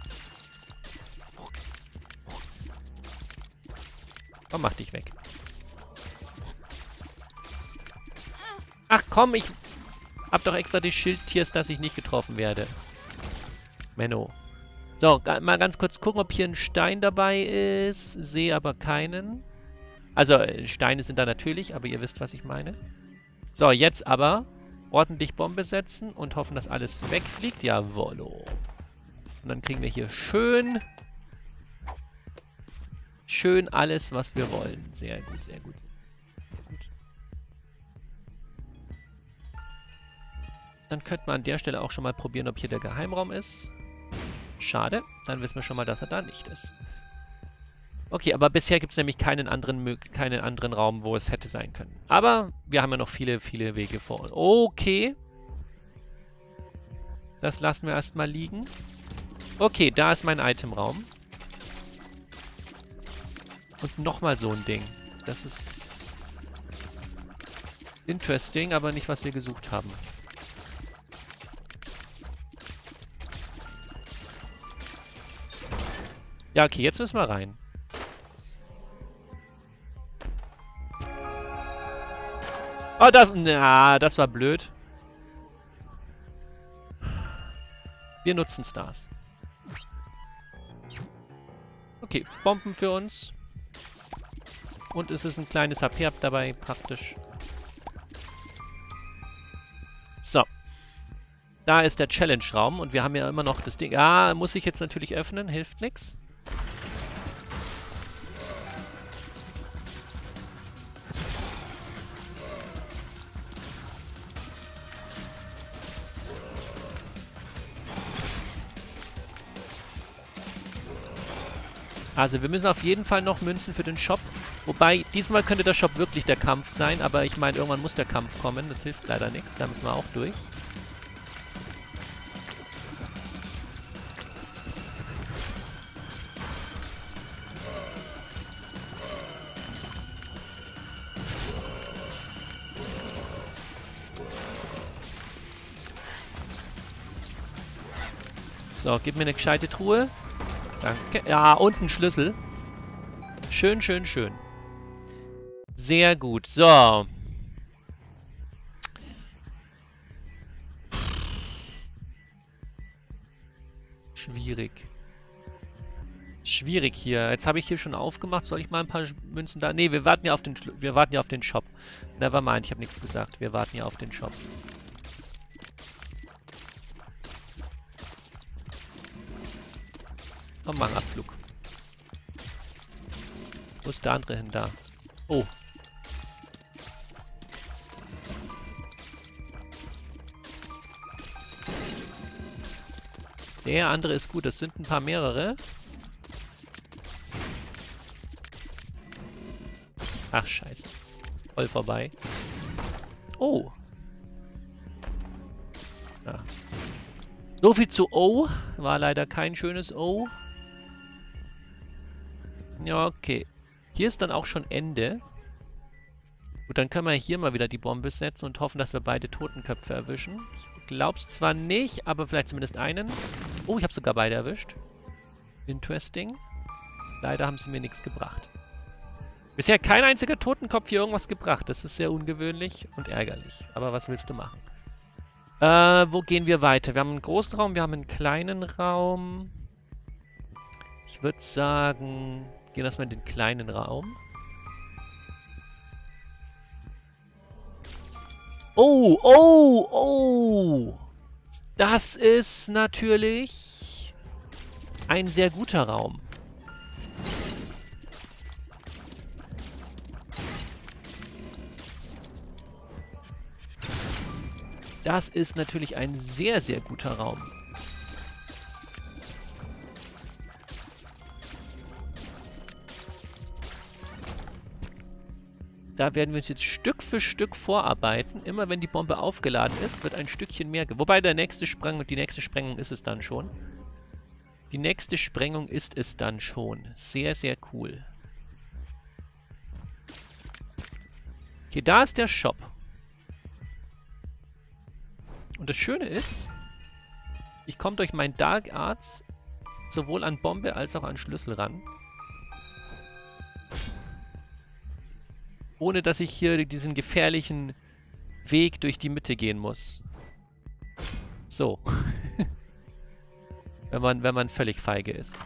Komm, mach dich weg. Ach komm, ich hab doch extra die Schildtiers, dass ich nicht getroffen werde. Menno. So, mal ganz kurz gucken, ob hier ein Stein dabei ist. Sehe aber keinen. Also, äh, Steine sind da natürlich, aber ihr wisst, was ich meine. So, jetzt aber ordentlich Bombe setzen und hoffen, dass alles wegfliegt. Jawollo. Und dann kriegen wir hier schön... Schön alles, was wir wollen. Sehr gut, sehr gut. Sehr gut. Dann könnte man an der Stelle auch schon mal probieren, ob hier der Geheimraum ist. Schade. Dann wissen wir schon mal, dass er da nicht ist. Okay, aber bisher gibt es nämlich keinen anderen, keinen anderen Raum, wo es hätte sein können. Aber wir haben ja noch viele, viele Wege vor uns. Okay. Das lassen wir erstmal liegen. Okay, da ist mein Itemraum. Und nochmal so ein Ding. Das ist interesting, aber nicht, was wir gesucht haben. Ja, okay, jetzt müssen wir rein. Oh, das, na, das war blöd. Wir nutzen Stars. Okay, Bomben für uns. Und es ist ein kleines HP dabei, praktisch. So. Da ist der Challenge-Raum und wir haben ja immer noch das Ding. Ah, muss ich jetzt natürlich öffnen, hilft nichts. Also wir müssen auf jeden Fall noch Münzen für den Shop. Wobei, diesmal könnte der Shop wirklich der Kampf sein, aber ich meine, irgendwann muss der Kampf kommen. Das hilft leider nichts, da müssen wir auch durch. So, gib mir eine gescheite Truhe. Danke. Ja, und ein Schlüssel. Schön, schön, schön. Sehr gut. So. Schwierig. Schwierig hier. Jetzt habe ich hier schon aufgemacht. Soll ich mal ein paar Münzen da... Ne, wir warten ja auf den, wir warten ja auf den Shop. Nevermind, ich habe nichts gesagt. Wir warten ja auf den Shop. Komm, mal Abflug. Wo ist der andere hin da? Oh. Der andere ist gut. Das sind ein paar mehrere. Ach, scheiße. Voll vorbei. Oh. Ja. So viel zu O. War leider kein schönes O. Ja, okay. Hier ist dann auch schon Ende. Gut, dann können wir hier mal wieder die Bombe setzen und hoffen, dass wir beide Totenköpfe erwischen. Ich glaub's zwar nicht, aber vielleicht zumindest einen. Oh, ich habe sogar beide erwischt. Interesting. Leider haben sie mir nichts gebracht. Bisher kein einziger Totenkopf hier irgendwas gebracht. Das ist sehr ungewöhnlich und ärgerlich. Aber was willst du machen? Äh, wo gehen wir weiter? Wir haben einen großen Raum, wir haben einen kleinen Raum. Ich würde sagen, gehen erstmal in den kleinen Raum. Oh, oh, oh! Das ist natürlich ein sehr guter Raum. Das ist natürlich ein sehr, sehr guter Raum. Da werden wir uns jetzt Stück für Stück vorarbeiten. Immer wenn die Bombe aufgeladen ist, wird ein Stückchen mehr... Wobei der nächste Sprang und die nächste Sprengung ist es dann schon. Die nächste Sprengung ist es dann schon. Sehr, sehr cool. Okay, da ist der Shop. Und das Schöne ist, ich komme durch mein Dark Arts sowohl an Bombe als auch an Schlüssel ran. Ohne dass ich hier diesen gefährlichen Weg durch die Mitte gehen muss. So. wenn, man, wenn man völlig feige ist.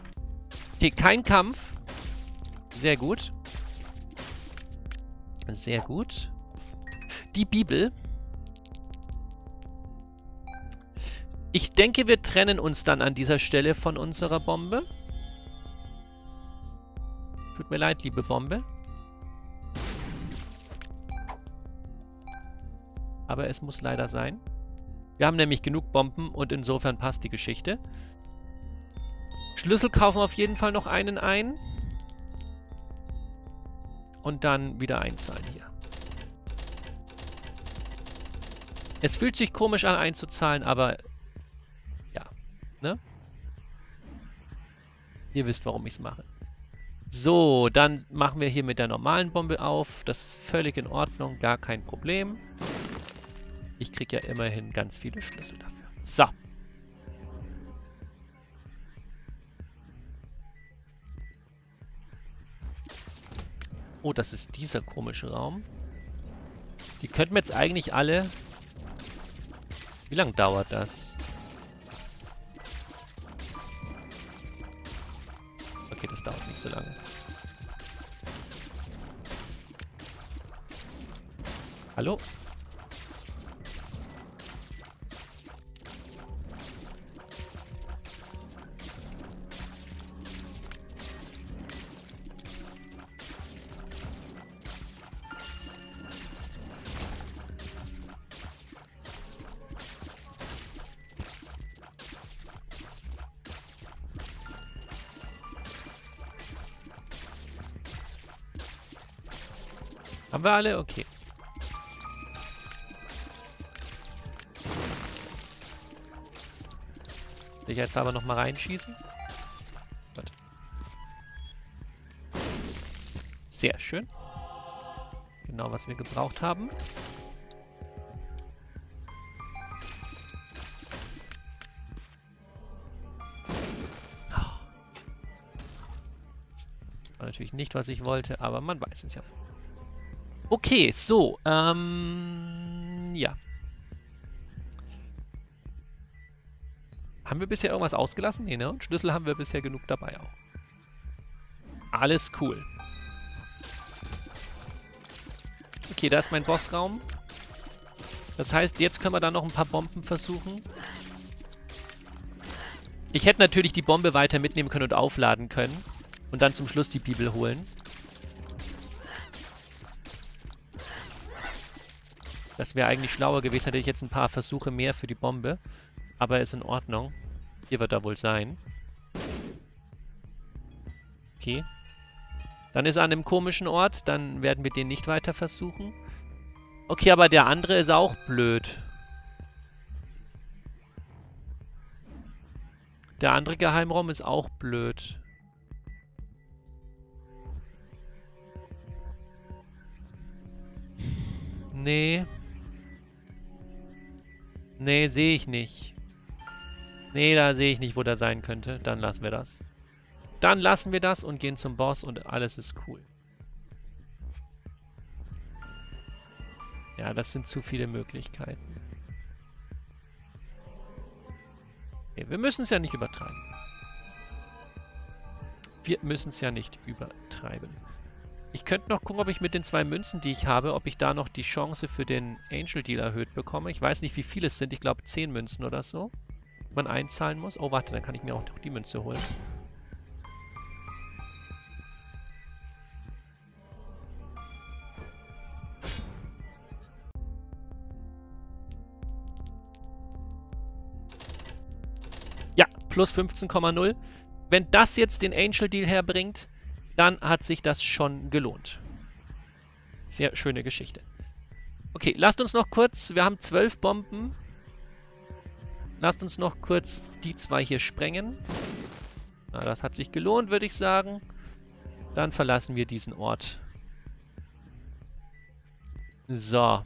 Okay, kein Kampf. Sehr gut. Sehr gut. Die Bibel. Ich denke, wir trennen uns dann an dieser Stelle von unserer Bombe. Tut mir leid, liebe Bombe. Aber es muss leider sein. Wir haben nämlich genug Bomben und insofern passt die Geschichte. Schlüssel kaufen auf jeden Fall noch einen ein. Und dann wieder einzahlen hier. Es fühlt sich komisch an einzuzahlen, aber ja, ne? Ihr wisst, warum ich es mache. So, dann machen wir hier mit der normalen Bombe auf. Das ist völlig in Ordnung, gar kein Problem. Ich kriege ja immerhin ganz viele Schlüssel dafür. So. Oh, das ist dieser komische Raum. Die könnten wir jetzt eigentlich alle... Wie lange dauert das? Okay, das dauert nicht so lange. Hallo? Haben wir alle? Okay. Sicherheitshalber nochmal reinschießen. Gut. Sehr schön. Genau, was wir gebraucht haben. natürlich nicht, was ich wollte, aber man weiß es ja. Okay, so. Ähm, ja. Haben wir bisher irgendwas ausgelassen? Nee, ne? Und Schlüssel haben wir bisher genug dabei auch. Alles cool. Okay, da ist mein Bossraum. Das heißt, jetzt können wir da noch ein paar Bomben versuchen. Ich hätte natürlich die Bombe weiter mitnehmen können und aufladen können. Und dann zum Schluss die Bibel holen. Das wäre eigentlich schlauer gewesen, hätte ich jetzt ein paar Versuche mehr für die Bombe. Aber ist in Ordnung. Hier wird er wohl sein. Okay. Dann ist er an einem komischen Ort. Dann werden wir den nicht weiter versuchen. Okay, aber der andere ist auch blöd. Der andere Geheimraum ist auch blöd. Nee. Nee, sehe ich nicht. Nee, da sehe ich nicht, wo der sein könnte. Dann lassen wir das. Dann lassen wir das und gehen zum Boss und alles ist cool. Ja, das sind zu viele Möglichkeiten. Okay, wir müssen es ja nicht übertreiben. Wir müssen es ja nicht übertreiben. Ich könnte noch gucken, ob ich mit den zwei Münzen, die ich habe, ob ich da noch die Chance für den Angel Deal erhöht bekomme. Ich weiß nicht, wie viele es sind. Ich glaube, 10 Münzen oder so. Man einzahlen muss. Oh, warte, dann kann ich mir auch die Münze holen. plus 15,0. Wenn das jetzt den Angel Deal herbringt, dann hat sich das schon gelohnt. Sehr schöne Geschichte. Okay, lasst uns noch kurz, wir haben zwölf Bomben. Lasst uns noch kurz die zwei hier sprengen. Na, das hat sich gelohnt, würde ich sagen. Dann verlassen wir diesen Ort. So.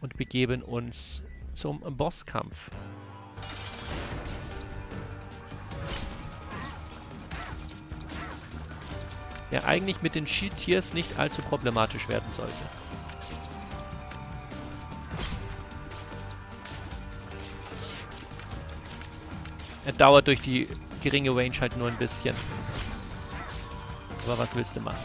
Und begeben uns zum Bosskampf. Der eigentlich mit den Cheat-Tiers nicht allzu problematisch werden sollte. Er dauert durch die geringe Range halt nur ein bisschen. Aber was willst du machen?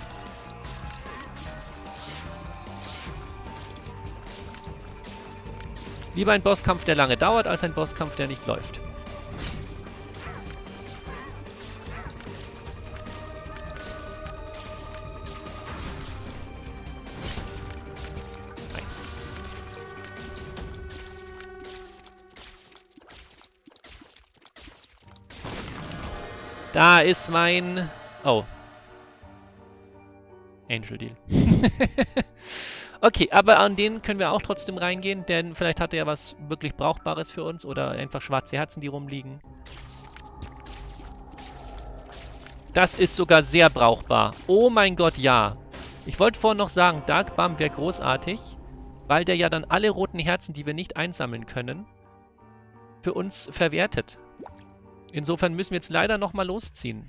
Lieber ein Bosskampf, der lange dauert, als ein Bosskampf, der nicht läuft. Da ist mein... Oh. Angel Deal. okay, aber an den können wir auch trotzdem reingehen, denn vielleicht hat er ja was wirklich Brauchbares für uns oder einfach schwarze Herzen, die rumliegen. Das ist sogar sehr brauchbar. Oh mein Gott, ja. Ich wollte vorhin noch sagen, Dark Balm wäre großartig, weil der ja dann alle roten Herzen, die wir nicht einsammeln können, für uns verwertet. Insofern müssen wir jetzt leider nochmal losziehen.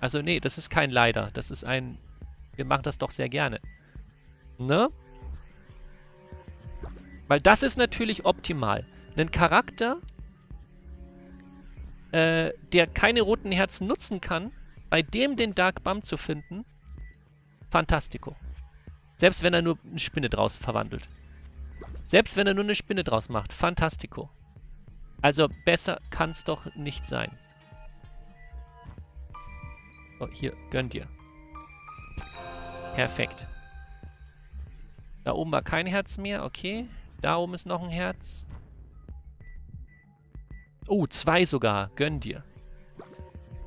Also nee, das ist kein leider. Das ist ein... Wir machen das doch sehr gerne. Ne? Weil das ist natürlich optimal. Ein Charakter, äh, der keine roten Herzen nutzen kann, bei dem den Dark Bum zu finden, fantastico. Selbst wenn er nur eine Spinne draus verwandelt. Selbst wenn er nur eine Spinne draus macht, fantastico. Also besser kann es doch nicht sein. Oh, hier, gönn dir. Perfekt. Da oben war kein Herz mehr, okay. Da oben ist noch ein Herz. Oh, zwei sogar. Gönn dir.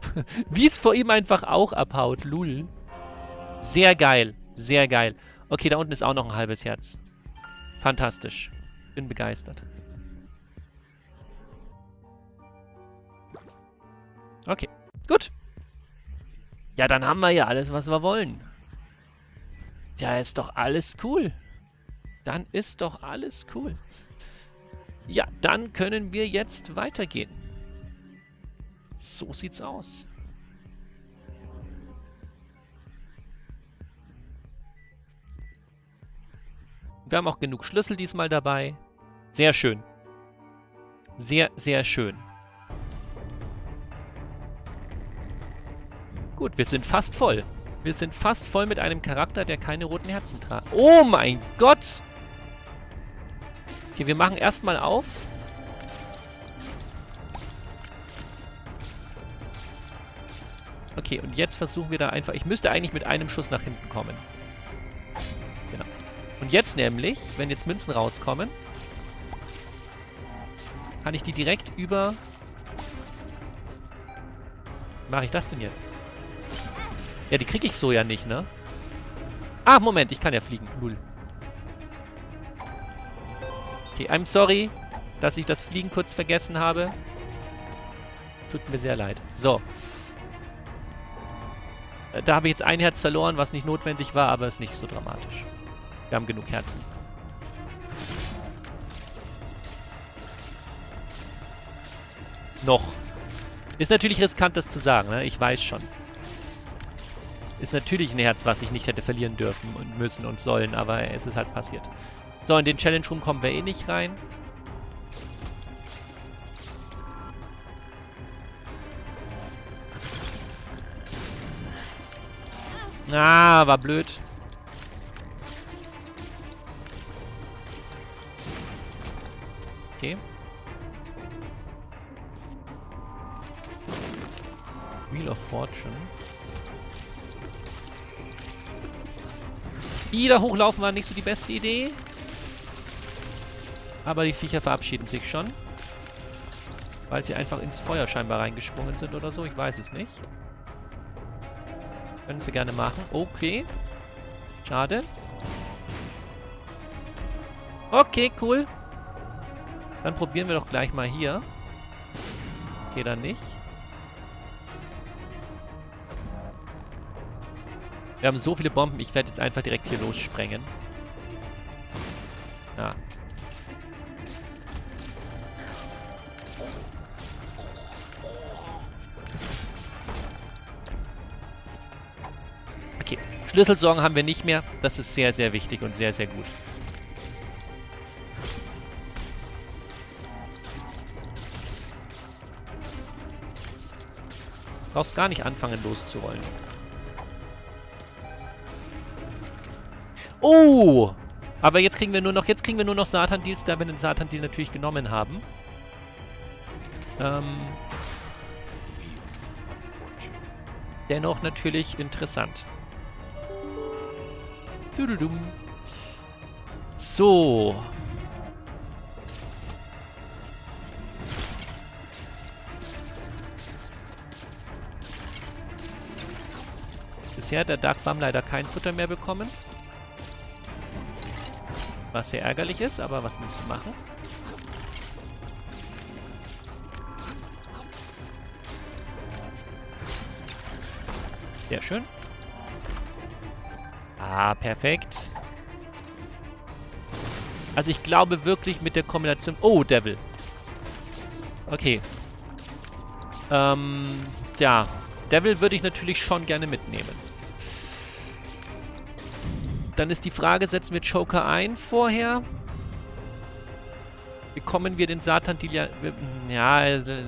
Wie es vor ihm einfach auch abhaut. Lul. Sehr geil. Sehr geil. Okay, da unten ist auch noch ein halbes Herz. Fantastisch. Bin begeistert. Okay, gut. Ja, dann haben wir ja alles, was wir wollen. Ja, ist doch alles cool. Dann ist doch alles cool. Ja, dann können wir jetzt weitergehen. So sieht's aus. Wir haben auch genug Schlüssel diesmal dabei. Sehr schön. Sehr, sehr schön. Gut, wir sind fast voll. Wir sind fast voll mit einem Charakter, der keine roten Herzen tragt. Oh mein Gott! Okay, wir machen erstmal auf. Okay, und jetzt versuchen wir da einfach... Ich müsste eigentlich mit einem Schuss nach hinten kommen. Genau. Und jetzt nämlich, wenn jetzt Münzen rauskommen, kann ich die direkt über... Mache ich das denn jetzt? Ja, die kriege ich so ja nicht, ne? Ah, Moment, ich kann ja fliegen. Null. Okay, I'm sorry, dass ich das Fliegen kurz vergessen habe. Tut mir sehr leid. So. Äh, da habe ich jetzt ein Herz verloren, was nicht notwendig war, aber ist nicht so dramatisch. Wir haben genug Herzen. Noch. Ist natürlich riskant, das zu sagen, ne? Ich weiß schon. Ist natürlich ein Herz, was ich nicht hätte verlieren dürfen und müssen und sollen, aber es ist halt passiert. So, in den Challenge Room kommen wir eh nicht rein. Ah, war blöd. Okay. Wheel of Fortune. Wieder hochlaufen war nicht so die beste Idee. Aber die Viecher verabschieden sich schon. Weil sie einfach ins Feuer scheinbar reingesprungen sind oder so. Ich weiß es nicht. Können sie gerne machen. Okay. Schade. Okay, cool. Dann probieren wir doch gleich mal hier. Okay, dann nicht. Wir haben so viele Bomben, ich werde jetzt einfach direkt hier lossprengen. Ja. Okay, Schlüsselsorgen haben wir nicht mehr. Das ist sehr, sehr wichtig und sehr, sehr gut. brauchst gar nicht anfangen loszurollen. Oh! Aber jetzt kriegen wir nur noch, jetzt kriegen wir nur noch Satan-Deals, da wir den Satan-Deal natürlich genommen haben. Ähm. Dennoch natürlich interessant. Dududum. So. Bisher hat der Dark Bum leider kein Futter mehr bekommen. Was sehr ärgerlich ist, aber was nicht zu machen. Sehr schön. Ah, perfekt. Also ich glaube wirklich mit der Kombination... Oh, Devil. Okay. Ähm, ja. Devil würde ich natürlich schon gerne mitnehmen. Dann ist die Frage, setzen wir Joker ein vorher? Bekommen wir den Satan-Deal ja... Ja, äh,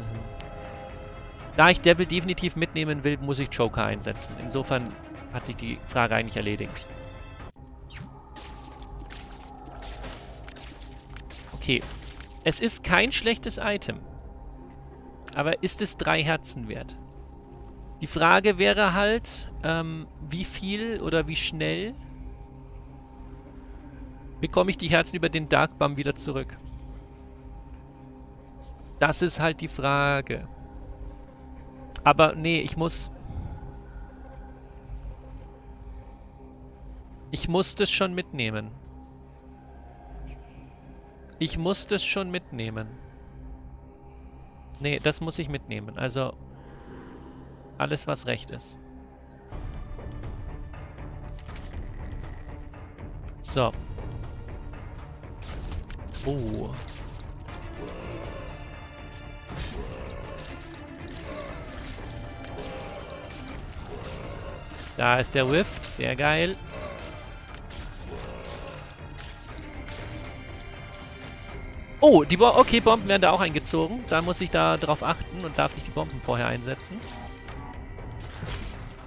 da ich Devil definitiv mitnehmen will, muss ich Joker einsetzen. Insofern hat sich die Frage eigentlich erledigt. Okay. Es ist kein schlechtes Item. Aber ist es drei Herzen wert? Die Frage wäre halt, ähm, wie viel oder wie schnell bekomme ich die Herzen über den Dark Bum wieder zurück? Das ist halt die Frage. Aber nee, ich muss... Ich muss das schon mitnehmen. Ich muss das schon mitnehmen. Nee, das muss ich mitnehmen. Also, alles, was recht ist. So. Oh. Da ist der Rift, sehr geil. Oh, die Bo okay, Bomben werden da auch eingezogen. Da muss ich da drauf achten und darf nicht die Bomben vorher einsetzen.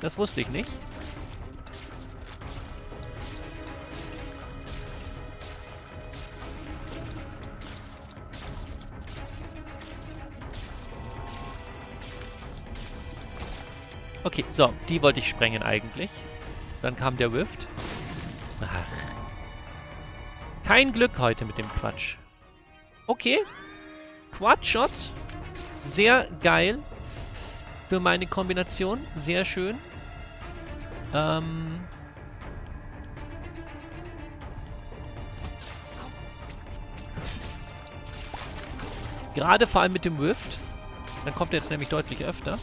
Das wusste ich nicht. Okay, so, die wollte ich sprengen eigentlich. Dann kam der Rift. Ach. Kein Glück heute mit dem Quatsch. Okay. Quad-Shot. Sehr geil. Für meine Kombination. Sehr schön. Ähm... Gerade vor allem mit dem Rift. Dann kommt er jetzt nämlich deutlich öfter.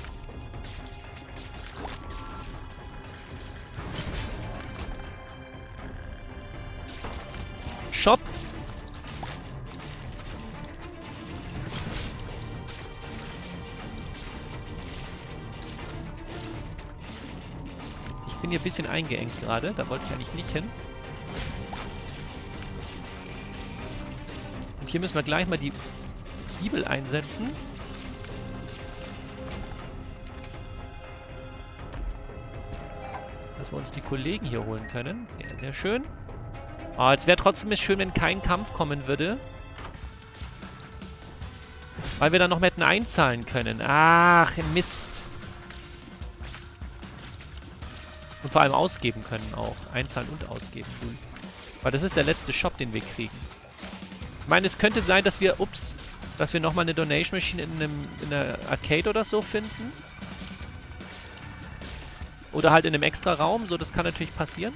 Shop. Ich bin hier ein bisschen eingeengt gerade. Da wollte ich eigentlich nicht hin. Und hier müssen wir gleich mal die Bibel einsetzen. Dass wir uns die Kollegen hier holen können. Sehr, sehr schön. Oh, es wäre trotzdem schön, wenn kein Kampf kommen würde. Weil wir dann noch mehr hätten einzahlen können. Ach, Mist. Und vor allem ausgeben können auch. Einzahlen und ausgeben. Weil das ist der letzte Shop, den wir kriegen. Ich meine, es könnte sein, dass wir, ups, dass wir nochmal eine Donation Machine in, einem, in einer Arcade oder so finden. Oder halt in einem extra Raum. So, das kann natürlich passieren.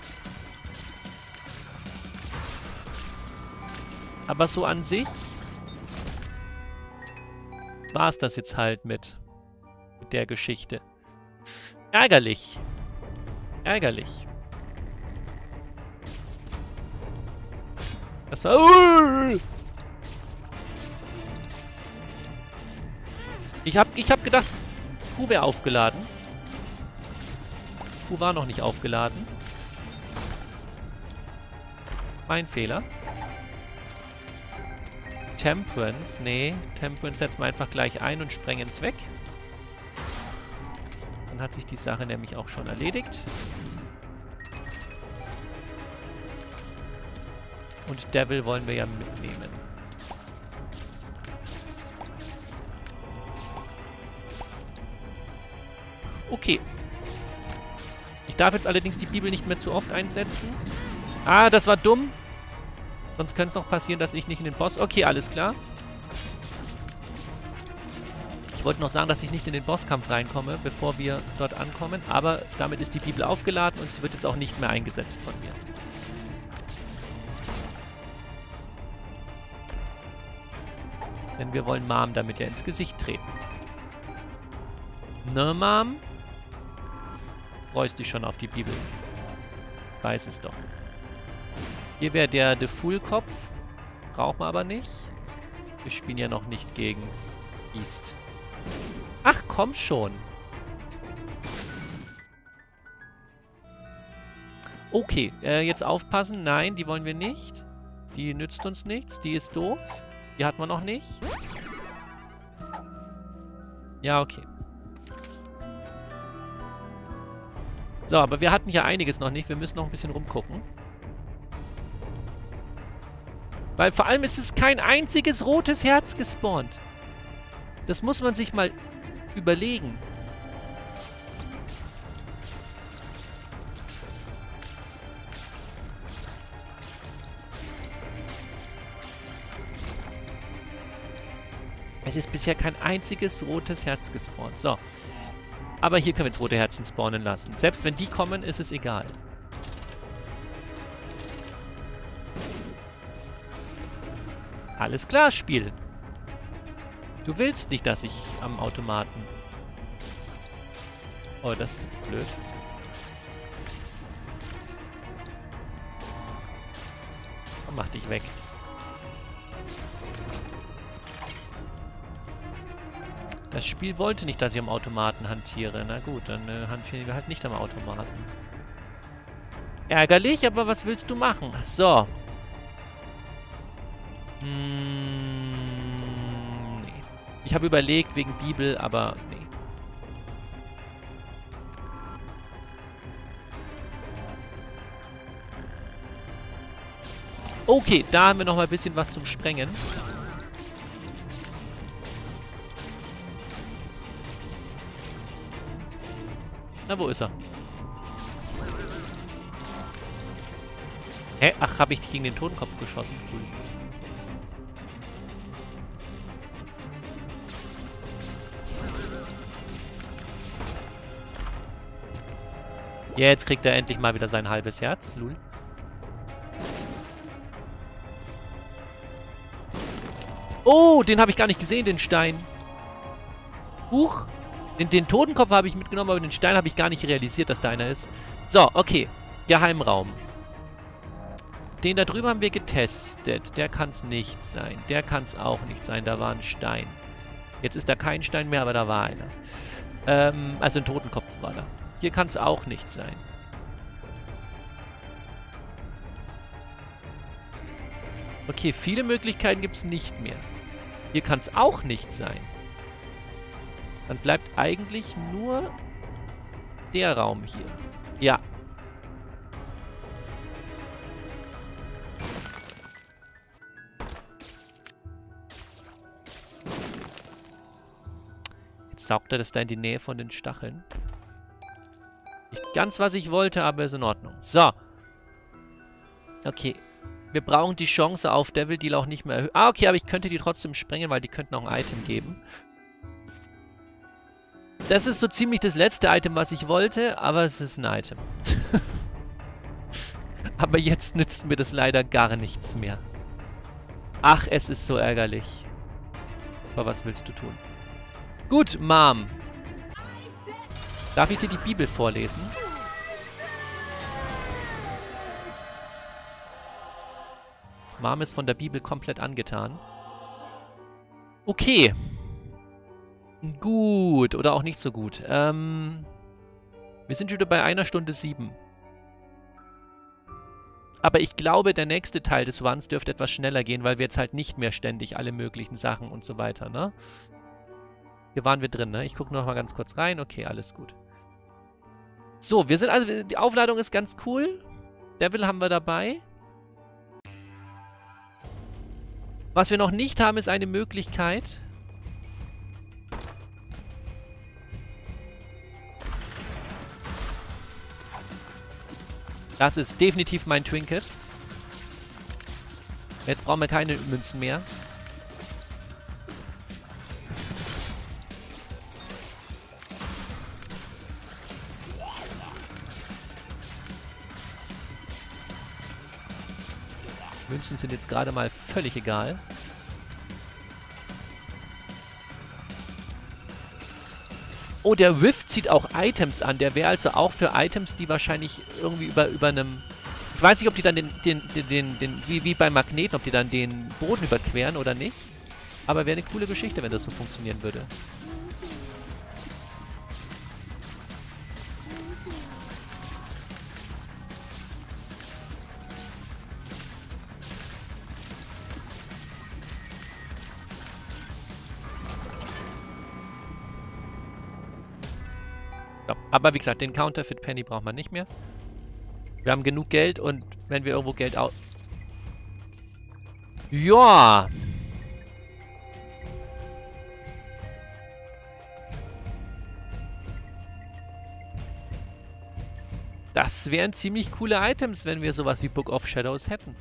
Aber so an sich war es das jetzt halt mit, mit der Geschichte. Ärgerlich. Ärgerlich. Das war... Uh! Ich hab, ich hab gedacht, Q wäre aufgeladen. Q war noch nicht aufgeladen. Mein Fehler. Temperance. Nee, Temperance setzen wir einfach gleich ein und sprengen es weg. Dann hat sich die Sache nämlich auch schon erledigt. Und Devil wollen wir ja mitnehmen. Okay. Ich darf jetzt allerdings die Bibel nicht mehr zu oft einsetzen. Ah, das war dumm. Sonst könnte es noch passieren, dass ich nicht in den Boss... Okay, alles klar. Ich wollte noch sagen, dass ich nicht in den Bosskampf reinkomme, bevor wir dort ankommen. Aber damit ist die Bibel aufgeladen und sie wird jetzt auch nicht mehr eingesetzt von mir. Denn wir wollen Mom damit ja ins Gesicht treten. Ne, Mom? Freust dich schon auf die Bibel. Weiß es doch. Hier wäre der The Fool-Kopf. Brauchen wir aber nicht. Wir spielen ja noch nicht gegen East. Ach, komm schon. Okay, äh, jetzt aufpassen. Nein, die wollen wir nicht. Die nützt uns nichts. Die ist doof. Die hat man noch nicht. Ja, okay. So, aber wir hatten hier einiges noch nicht. Wir müssen noch ein bisschen rumgucken. Weil vor allem ist es kein einziges rotes Herz gespawnt. Das muss man sich mal überlegen. Es ist bisher kein einziges rotes Herz gespawnt. So. Aber hier können wir jetzt rote Herzen spawnen lassen. Selbst wenn die kommen, ist es egal. Alles klar, Spiel. Du willst nicht, dass ich am Automaten... Oh, das ist jetzt blöd. mach dich weg. Das Spiel wollte nicht, dass ich am Automaten hantiere. Na gut, dann äh, hantieren wir halt nicht am Automaten. Ärgerlich, aber was willst du machen? So. Hm, nee. Ich habe überlegt wegen Bibel, aber nee. Okay, da haben wir noch mal ein bisschen was zum Sprengen. Na, wo ist er? Hä? Ach, habe ich gegen den Totenkopf geschossen? Cool. Jetzt kriegt er endlich mal wieder sein halbes Herz. Lul. Oh, den habe ich gar nicht gesehen, den Stein. Huch. Den, den Totenkopf habe ich mitgenommen, aber den Stein habe ich gar nicht realisiert, dass da einer ist. So, okay. Geheimraum. Den da drüben haben wir getestet. Der kann es nicht sein. Der kann es auch nicht sein. Da war ein Stein. Jetzt ist da kein Stein mehr, aber da war einer. Ähm, also ein Totenkopf war da. Hier kann es auch nicht sein. Okay, viele Möglichkeiten gibt es nicht mehr. Hier kann es auch nicht sein. Dann bleibt eigentlich nur der Raum hier. Ja. Jetzt saugt er das da in die Nähe von den Stacheln. Ganz, was ich wollte, aber ist in Ordnung. So. Okay. Wir brauchen die Chance auf Devil Deal auch nicht mehr erhöhen. Ah, okay, aber ich könnte die trotzdem sprengen, weil die könnten auch ein Item geben. Das ist so ziemlich das letzte Item, was ich wollte, aber es ist ein Item. aber jetzt nützt mir das leider gar nichts mehr. Ach, es ist so ärgerlich. Aber was willst du tun? Gut, Mom. Darf ich dir die Bibel vorlesen? Mom ist von der Bibel komplett angetan. Okay. Gut, oder auch nicht so gut. Ähm, wir sind wieder bei einer Stunde sieben. Aber ich glaube, der nächste Teil des Runs dürfte etwas schneller gehen, weil wir jetzt halt nicht mehr ständig alle möglichen Sachen und so weiter, ne? Hier waren wir drin, ne? Ich gucke noch mal ganz kurz rein. Okay, alles gut. So, wir sind also, die Aufladung ist ganz cool. Devil haben wir dabei. Was wir noch nicht haben, ist eine Möglichkeit, Das ist definitiv mein Trinket. Jetzt brauchen wir keine Münzen mehr. Münzen sind jetzt gerade mal völlig egal. Oh, der Rift zieht auch Items an. Der wäre also auch für Items, die wahrscheinlich irgendwie über, über einem... Ich weiß nicht, ob die dann den, den, den, den, den wie, wie bei Magneten, ob die dann den Boden überqueren oder nicht. Aber wäre eine coole Geschichte, wenn das so funktionieren würde. Aber wie gesagt, den Counterfeit Penny braucht man nicht mehr. Wir haben genug Geld und wenn wir irgendwo Geld aus... Ja! Das wären ziemlich coole Items, wenn wir sowas wie Book of Shadows hätten.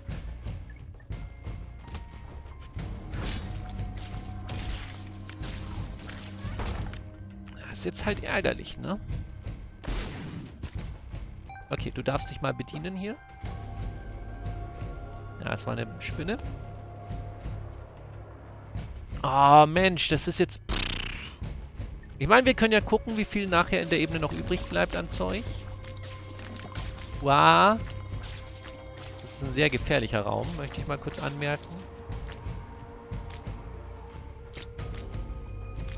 Das ist jetzt halt ärgerlich, ne? Okay, du darfst dich mal bedienen hier. Ja, es war eine Spinne. Oh, Mensch, das ist jetzt... Ich meine, wir können ja gucken, wie viel nachher in der Ebene noch übrig bleibt an Zeug. Wow. Das ist ein sehr gefährlicher Raum, möchte ich mal kurz anmerken.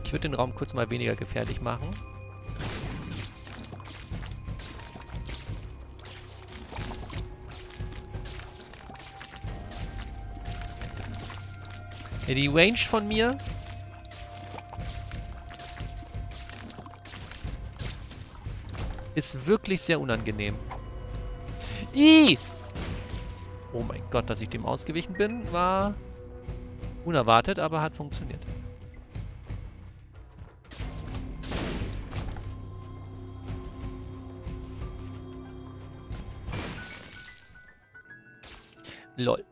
Ich würde den Raum kurz mal weniger gefährlich machen. Ja, die Range von mir ist wirklich sehr unangenehm. Ih! Oh mein Gott, dass ich dem ausgewichen bin, war unerwartet, aber hat funktioniert. Lol.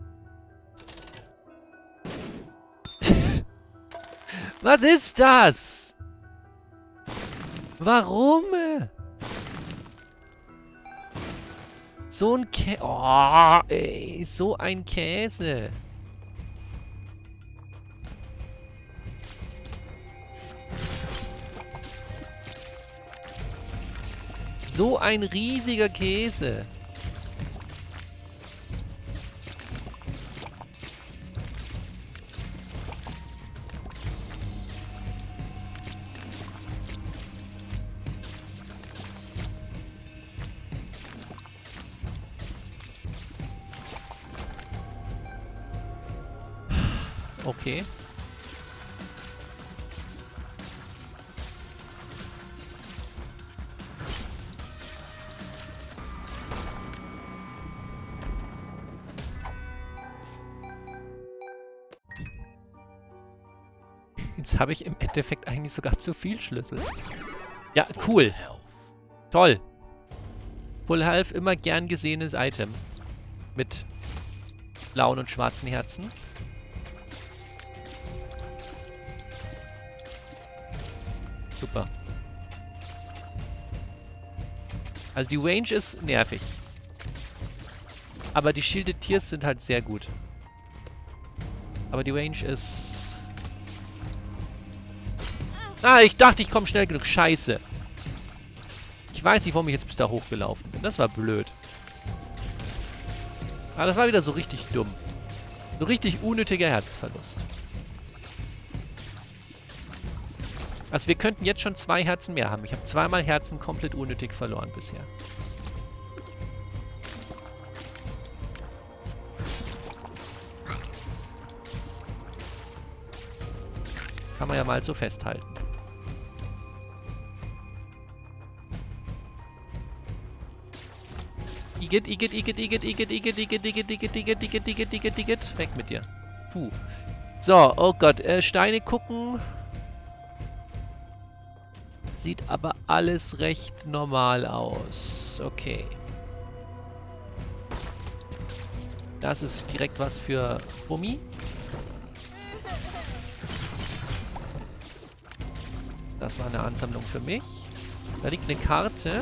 Was ist das? Warum? So ein Käse. Oh, ey, so ein Käse. So ein riesiger Käse. Okay. Jetzt habe ich im Endeffekt eigentlich sogar zu viel Schlüssel. Ja, cool. Toll. Full Health, immer gern gesehenes Item. Mit blauen und schwarzen Herzen. Super. Also die Range ist nervig. Aber die Shielded Tiers sind halt sehr gut. Aber die Range ist... Ah, ich dachte, ich komme schnell genug. Scheiße. Ich weiß nicht, warum ich jetzt bis da hochgelaufen bin. Das war blöd. Aber das war wieder so richtig dumm. So richtig unnötiger Herzverlust. Also wir könnten jetzt schon zwei Herzen mehr haben. Ich habe zweimal Herzen komplett unnötig verloren bisher. Kann man ja mal so festhalten. Igitt, Igitt, Igitt, Igitt, Igitt, Igitt, Igitt, Igitt, Igitt, Igitt, Igitt, Igitt, Igitt, Igitt. Weg mit dir. Puh. So, oh Gott. Äh, Steine gucken. Sieht aber alles recht normal aus. Okay. Das ist direkt was für Bummi. Das war eine Ansammlung für mich. Da liegt eine Karte.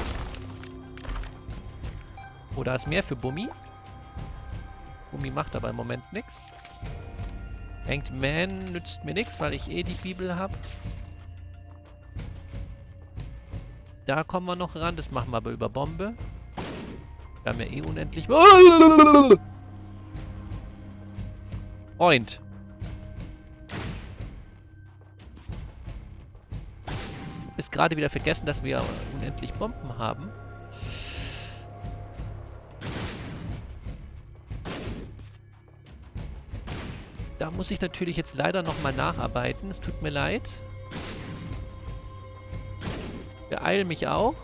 Oh, da ist mehr für Bummi. Bummi macht aber im Moment nichts. Hanged Man nützt mir nichts, weil ich eh die Bibel habe. Da kommen wir noch ran. Das machen wir aber über Bombe. Wir haben ja eh unendlich... Freund. Ist gerade wieder vergessen, dass wir unendlich Bomben haben. Da muss ich natürlich jetzt leider nochmal nacharbeiten. Es tut mir leid. Beeil mich auch.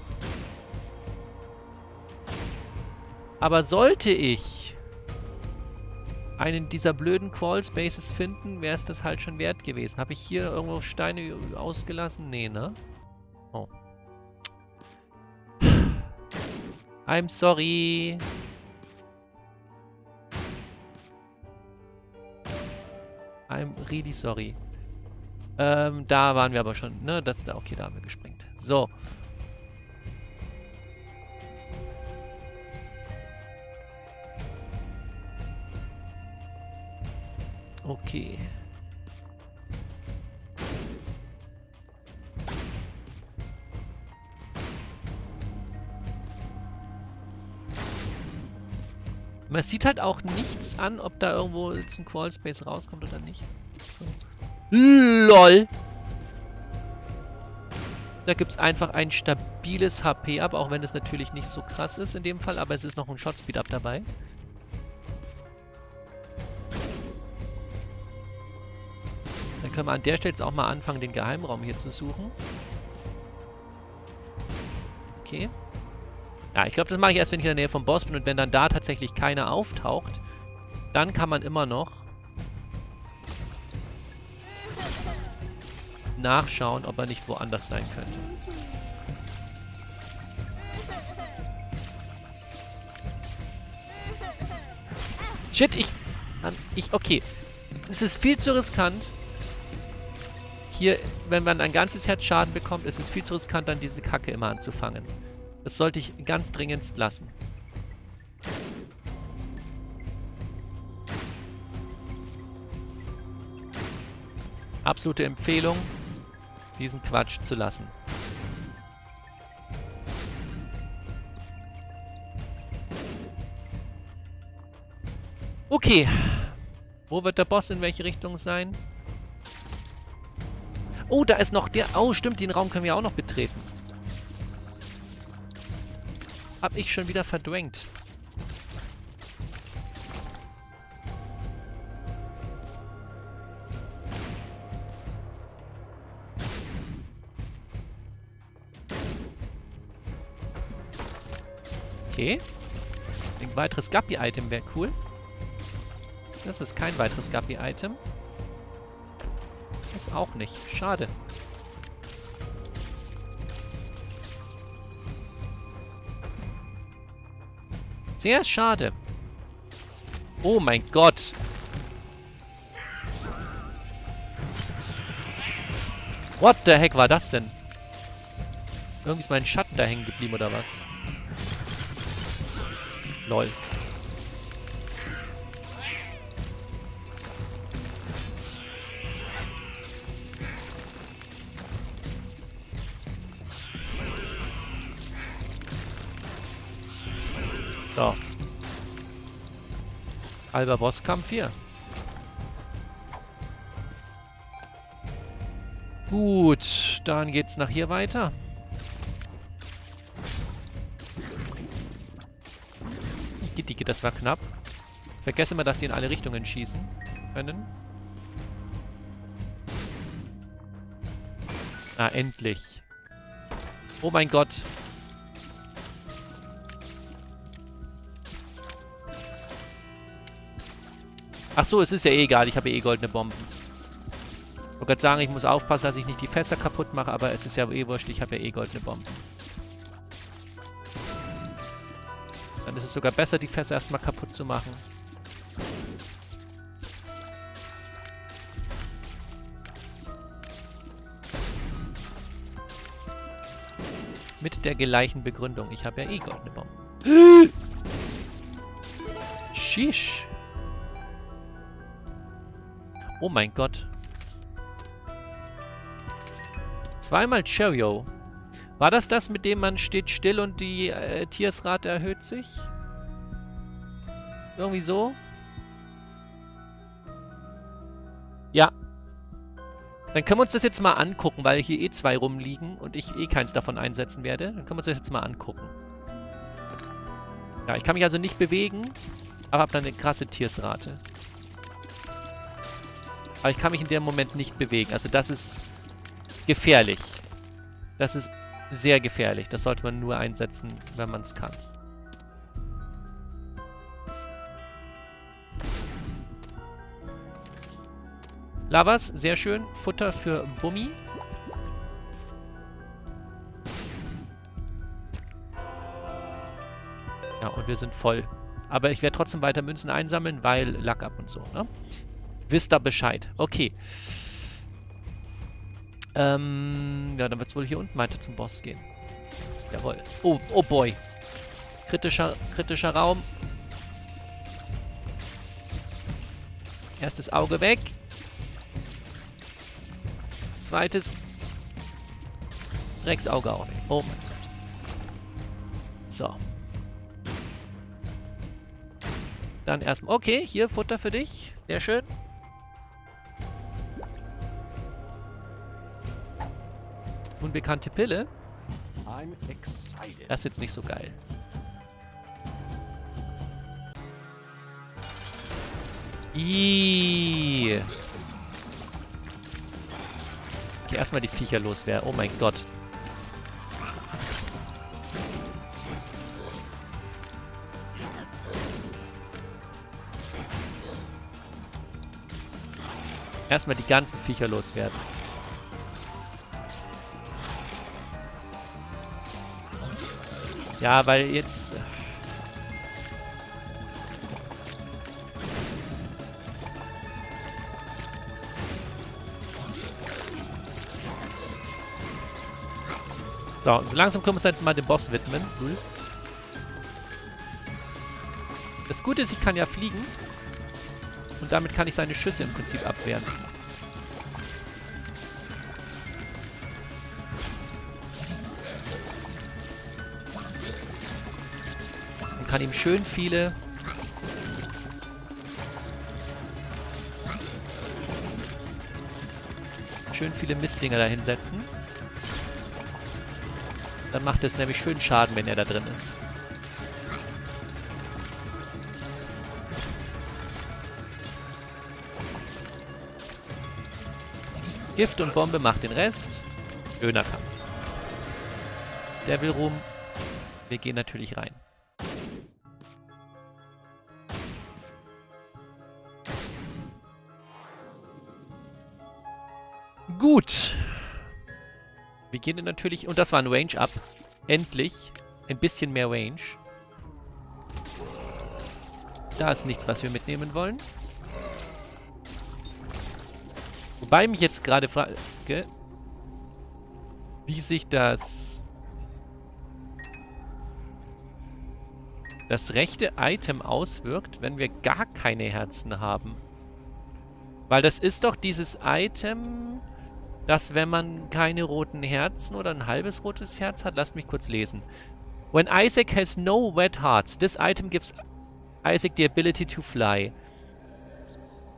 Aber sollte ich einen dieser blöden Qual Spaces finden, wäre es das halt schon wert gewesen. Habe ich hier irgendwo Steine ausgelassen? Nee, ne? Oh. I'm sorry. I'm really sorry. Ähm, da waren wir aber schon, ne? Das da, okay, da haben wir gesprengt. So. Okay. Man sieht halt auch nichts an, ob da irgendwo ein Crawl Space rauskommt oder nicht. LOL. Da gibt es einfach ein stabiles HP-Up, auch wenn es natürlich nicht so krass ist in dem Fall, aber es ist noch ein Shot-Speed-Up dabei. Dann können wir an der Stelle jetzt auch mal anfangen, den Geheimraum hier zu suchen. Okay. Ja, ich glaube, das mache ich erst, wenn ich in der Nähe vom Boss bin und wenn dann da tatsächlich keiner auftaucht, dann kann man immer noch nachschauen, ob er nicht woanders sein könnte. Shit, ich... ich okay. Es ist viel zu riskant. Hier, wenn man ein ganzes Herz Schaden bekommt, ist es viel zu riskant, dann diese Kacke immer anzufangen. Das sollte ich ganz dringend lassen. Absolute Empfehlung diesen Quatsch zu lassen. Okay. Wo wird der Boss in welche Richtung sein? Oh, da ist noch der... Oh, stimmt, den Raum können wir auch noch betreten. Hab ich schon wieder verdrängt. Okay. Ein weiteres Guppy-Item wäre cool. Das ist kein weiteres Guppy-Item. Das auch nicht. Schade. Sehr schade. Oh mein Gott. What the heck war das denn? Irgendwie ist mein Schatten da hängen geblieben, oder was? Lol. So. Halber Bosskampf hier. Gut, dann geht's nach hier weiter. Dicke, das war knapp. Vergesse mal, dass die in alle Richtungen schießen können. Ah, endlich. Oh mein Gott. Ach so, es ist ja eh egal. Ich habe eh goldene Bomben. Ich wollte gerade sagen, ich muss aufpassen, dass ich nicht die Fässer kaputt mache, aber es ist ja eh wurscht. Ich habe ja eh goldene Bomben. Dann ist es sogar besser, die Fässer erstmal kaputt zu machen. Mit der gleichen Begründung. Ich habe ja eh goldene Bomben. Shish. Oh mein Gott. Zweimal Cheerio. War das das, mit dem man steht still und die äh, Tiersrate erhöht sich? Irgendwie so? Ja. Dann können wir uns das jetzt mal angucken, weil hier eh zwei rumliegen und ich eh keins davon einsetzen werde. Dann können wir uns das jetzt mal angucken. Ja, ich kann mich also nicht bewegen, aber habe dann eine krasse Tiersrate. Aber ich kann mich in dem Moment nicht bewegen. Also das ist gefährlich. Das ist sehr gefährlich. Das sollte man nur einsetzen, wenn man es kann. Lavas, sehr schön. Futter für Bummi. Ja, und wir sind voll. Aber ich werde trotzdem weiter Münzen einsammeln, weil Lack ab und so, ne? Wisst ihr Bescheid. Okay. Ähm, ja, dann wird es wohl hier unten weiter zum Boss gehen. Jawohl. Oh, oh boy. Kritischer, kritischer Raum. Erstes Auge weg. Zweites. Drecksauge auch weg. Oh mein Gott. So. Dann erstmal. Okay, hier Futter für dich. Sehr schön. Unbekannte Pille. Das ist jetzt nicht so geil. Iiii. Okay, erstmal die Viecher loswerden. Oh mein Gott. Erstmal die ganzen Viecher loswerden. Ja, weil jetzt... So, so langsam können wir uns jetzt mal dem Boss widmen. Cool. Das Gute ist, ich kann ja fliegen. Und damit kann ich seine Schüsse im Prinzip abwehren. Kann ihm schön viele... Schön viele Mistdinger da hinsetzen. Dann macht es nämlich schön Schaden, wenn er da drin ist. Gift und Bombe macht den Rest. Schöner Kampf. Devil Room. Wir gehen natürlich rein. Wir gehen natürlich... Und das war ein Range-Up. Endlich. Ein bisschen mehr Range. Da ist nichts, was wir mitnehmen wollen. Wobei mich jetzt gerade frage, wie sich das das rechte Item auswirkt, wenn wir gar keine Herzen haben. Weil das ist doch dieses Item, dass wenn man keine roten Herzen oder ein halbes rotes Herz hat, lasst mich kurz lesen. When Isaac has no red hearts, this item gives Isaac the ability to fly.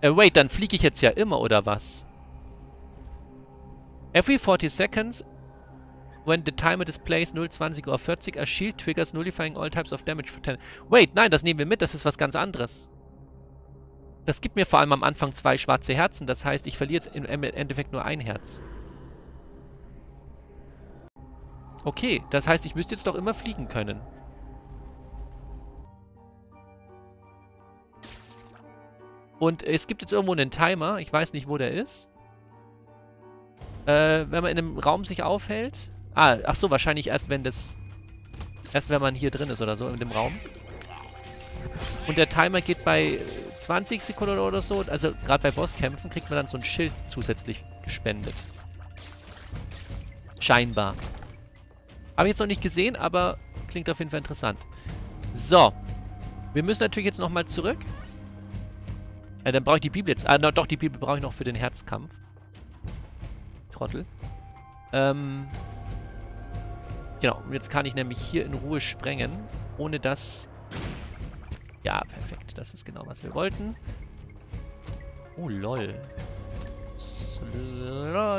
Äh, wait, dann fliege ich jetzt ja immer, oder was? Every 40 seconds, when the timer displays 0, 20 or 40, a shield triggers nullifying all types of damage for 10. Wait, nein, das nehmen wir mit, das ist was ganz anderes. Das gibt mir vor allem am Anfang zwei schwarze Herzen, das heißt, ich verliere jetzt im Endeffekt nur ein Herz. Okay, das heißt, ich müsste jetzt doch immer fliegen können. Und es gibt jetzt irgendwo einen Timer, ich weiß nicht, wo der ist. Äh, wenn man in einem Raum sich aufhält. Ah, ach so, wahrscheinlich erst wenn das... Erst wenn man hier drin ist oder so, in dem Raum. Und der Timer geht bei 20 Sekunden oder so. Also gerade bei Bosskämpfen kriegt man dann so ein Schild zusätzlich gespendet. Scheinbar. Habe ich jetzt noch nicht gesehen, aber klingt auf jeden Fall interessant. So. Wir müssen natürlich jetzt nochmal zurück. Äh, dann brauche ich die Bibel jetzt. Ah, no, doch, die Bibel brauche ich noch für den Herzkampf. Trottel. Ähm, genau, und jetzt kann ich nämlich hier in Ruhe sprengen, ohne dass... Ja, perfekt. Das ist genau, was wir wollten. Oh, lol.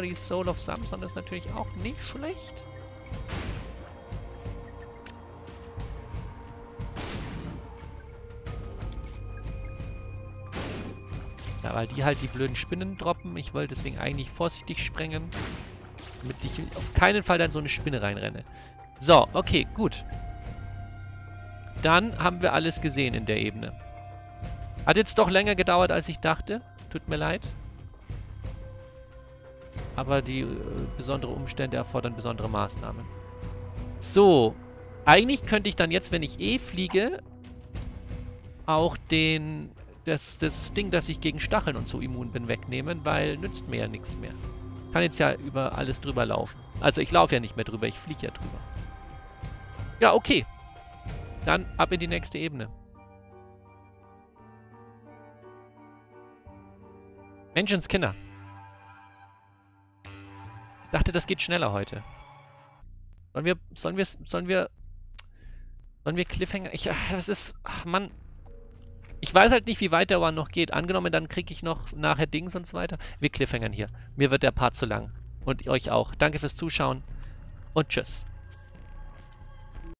Die Soul of Samson ist natürlich auch nicht schlecht. Ja, weil die halt die blöden Spinnen droppen. Ich wollte deswegen eigentlich vorsichtig sprengen. Damit ich auf keinen Fall dann so eine Spinne reinrenne. So, okay, gut. Dann haben wir alles gesehen in der Ebene. Hat jetzt doch länger gedauert, als ich dachte. Tut mir leid. Aber die äh, besonderen Umstände erfordern besondere Maßnahmen. So. Eigentlich könnte ich dann jetzt, wenn ich eh fliege, auch den das, das Ding, dass ich gegen Stacheln und so immun bin, wegnehmen, weil nützt mir ja nichts mehr. Kann jetzt ja über alles drüber laufen. Also ich laufe ja nicht mehr drüber, ich fliege ja drüber. Ja, okay. Dann ab in die nächste Ebene. Menschenskinder. Dachte, das geht schneller heute. Sollen wir, sollen wir, sollen wir, sollen wir Cliffhanger? Ich, das ist, ach Mann, ich weiß halt nicht, wie weit der One noch geht. Angenommen, dann kriege ich noch nachher Dings und so weiter. Wir cliffhangern hier. Mir wird der Part zu lang. Und euch auch. Danke fürs Zuschauen. und tschüss.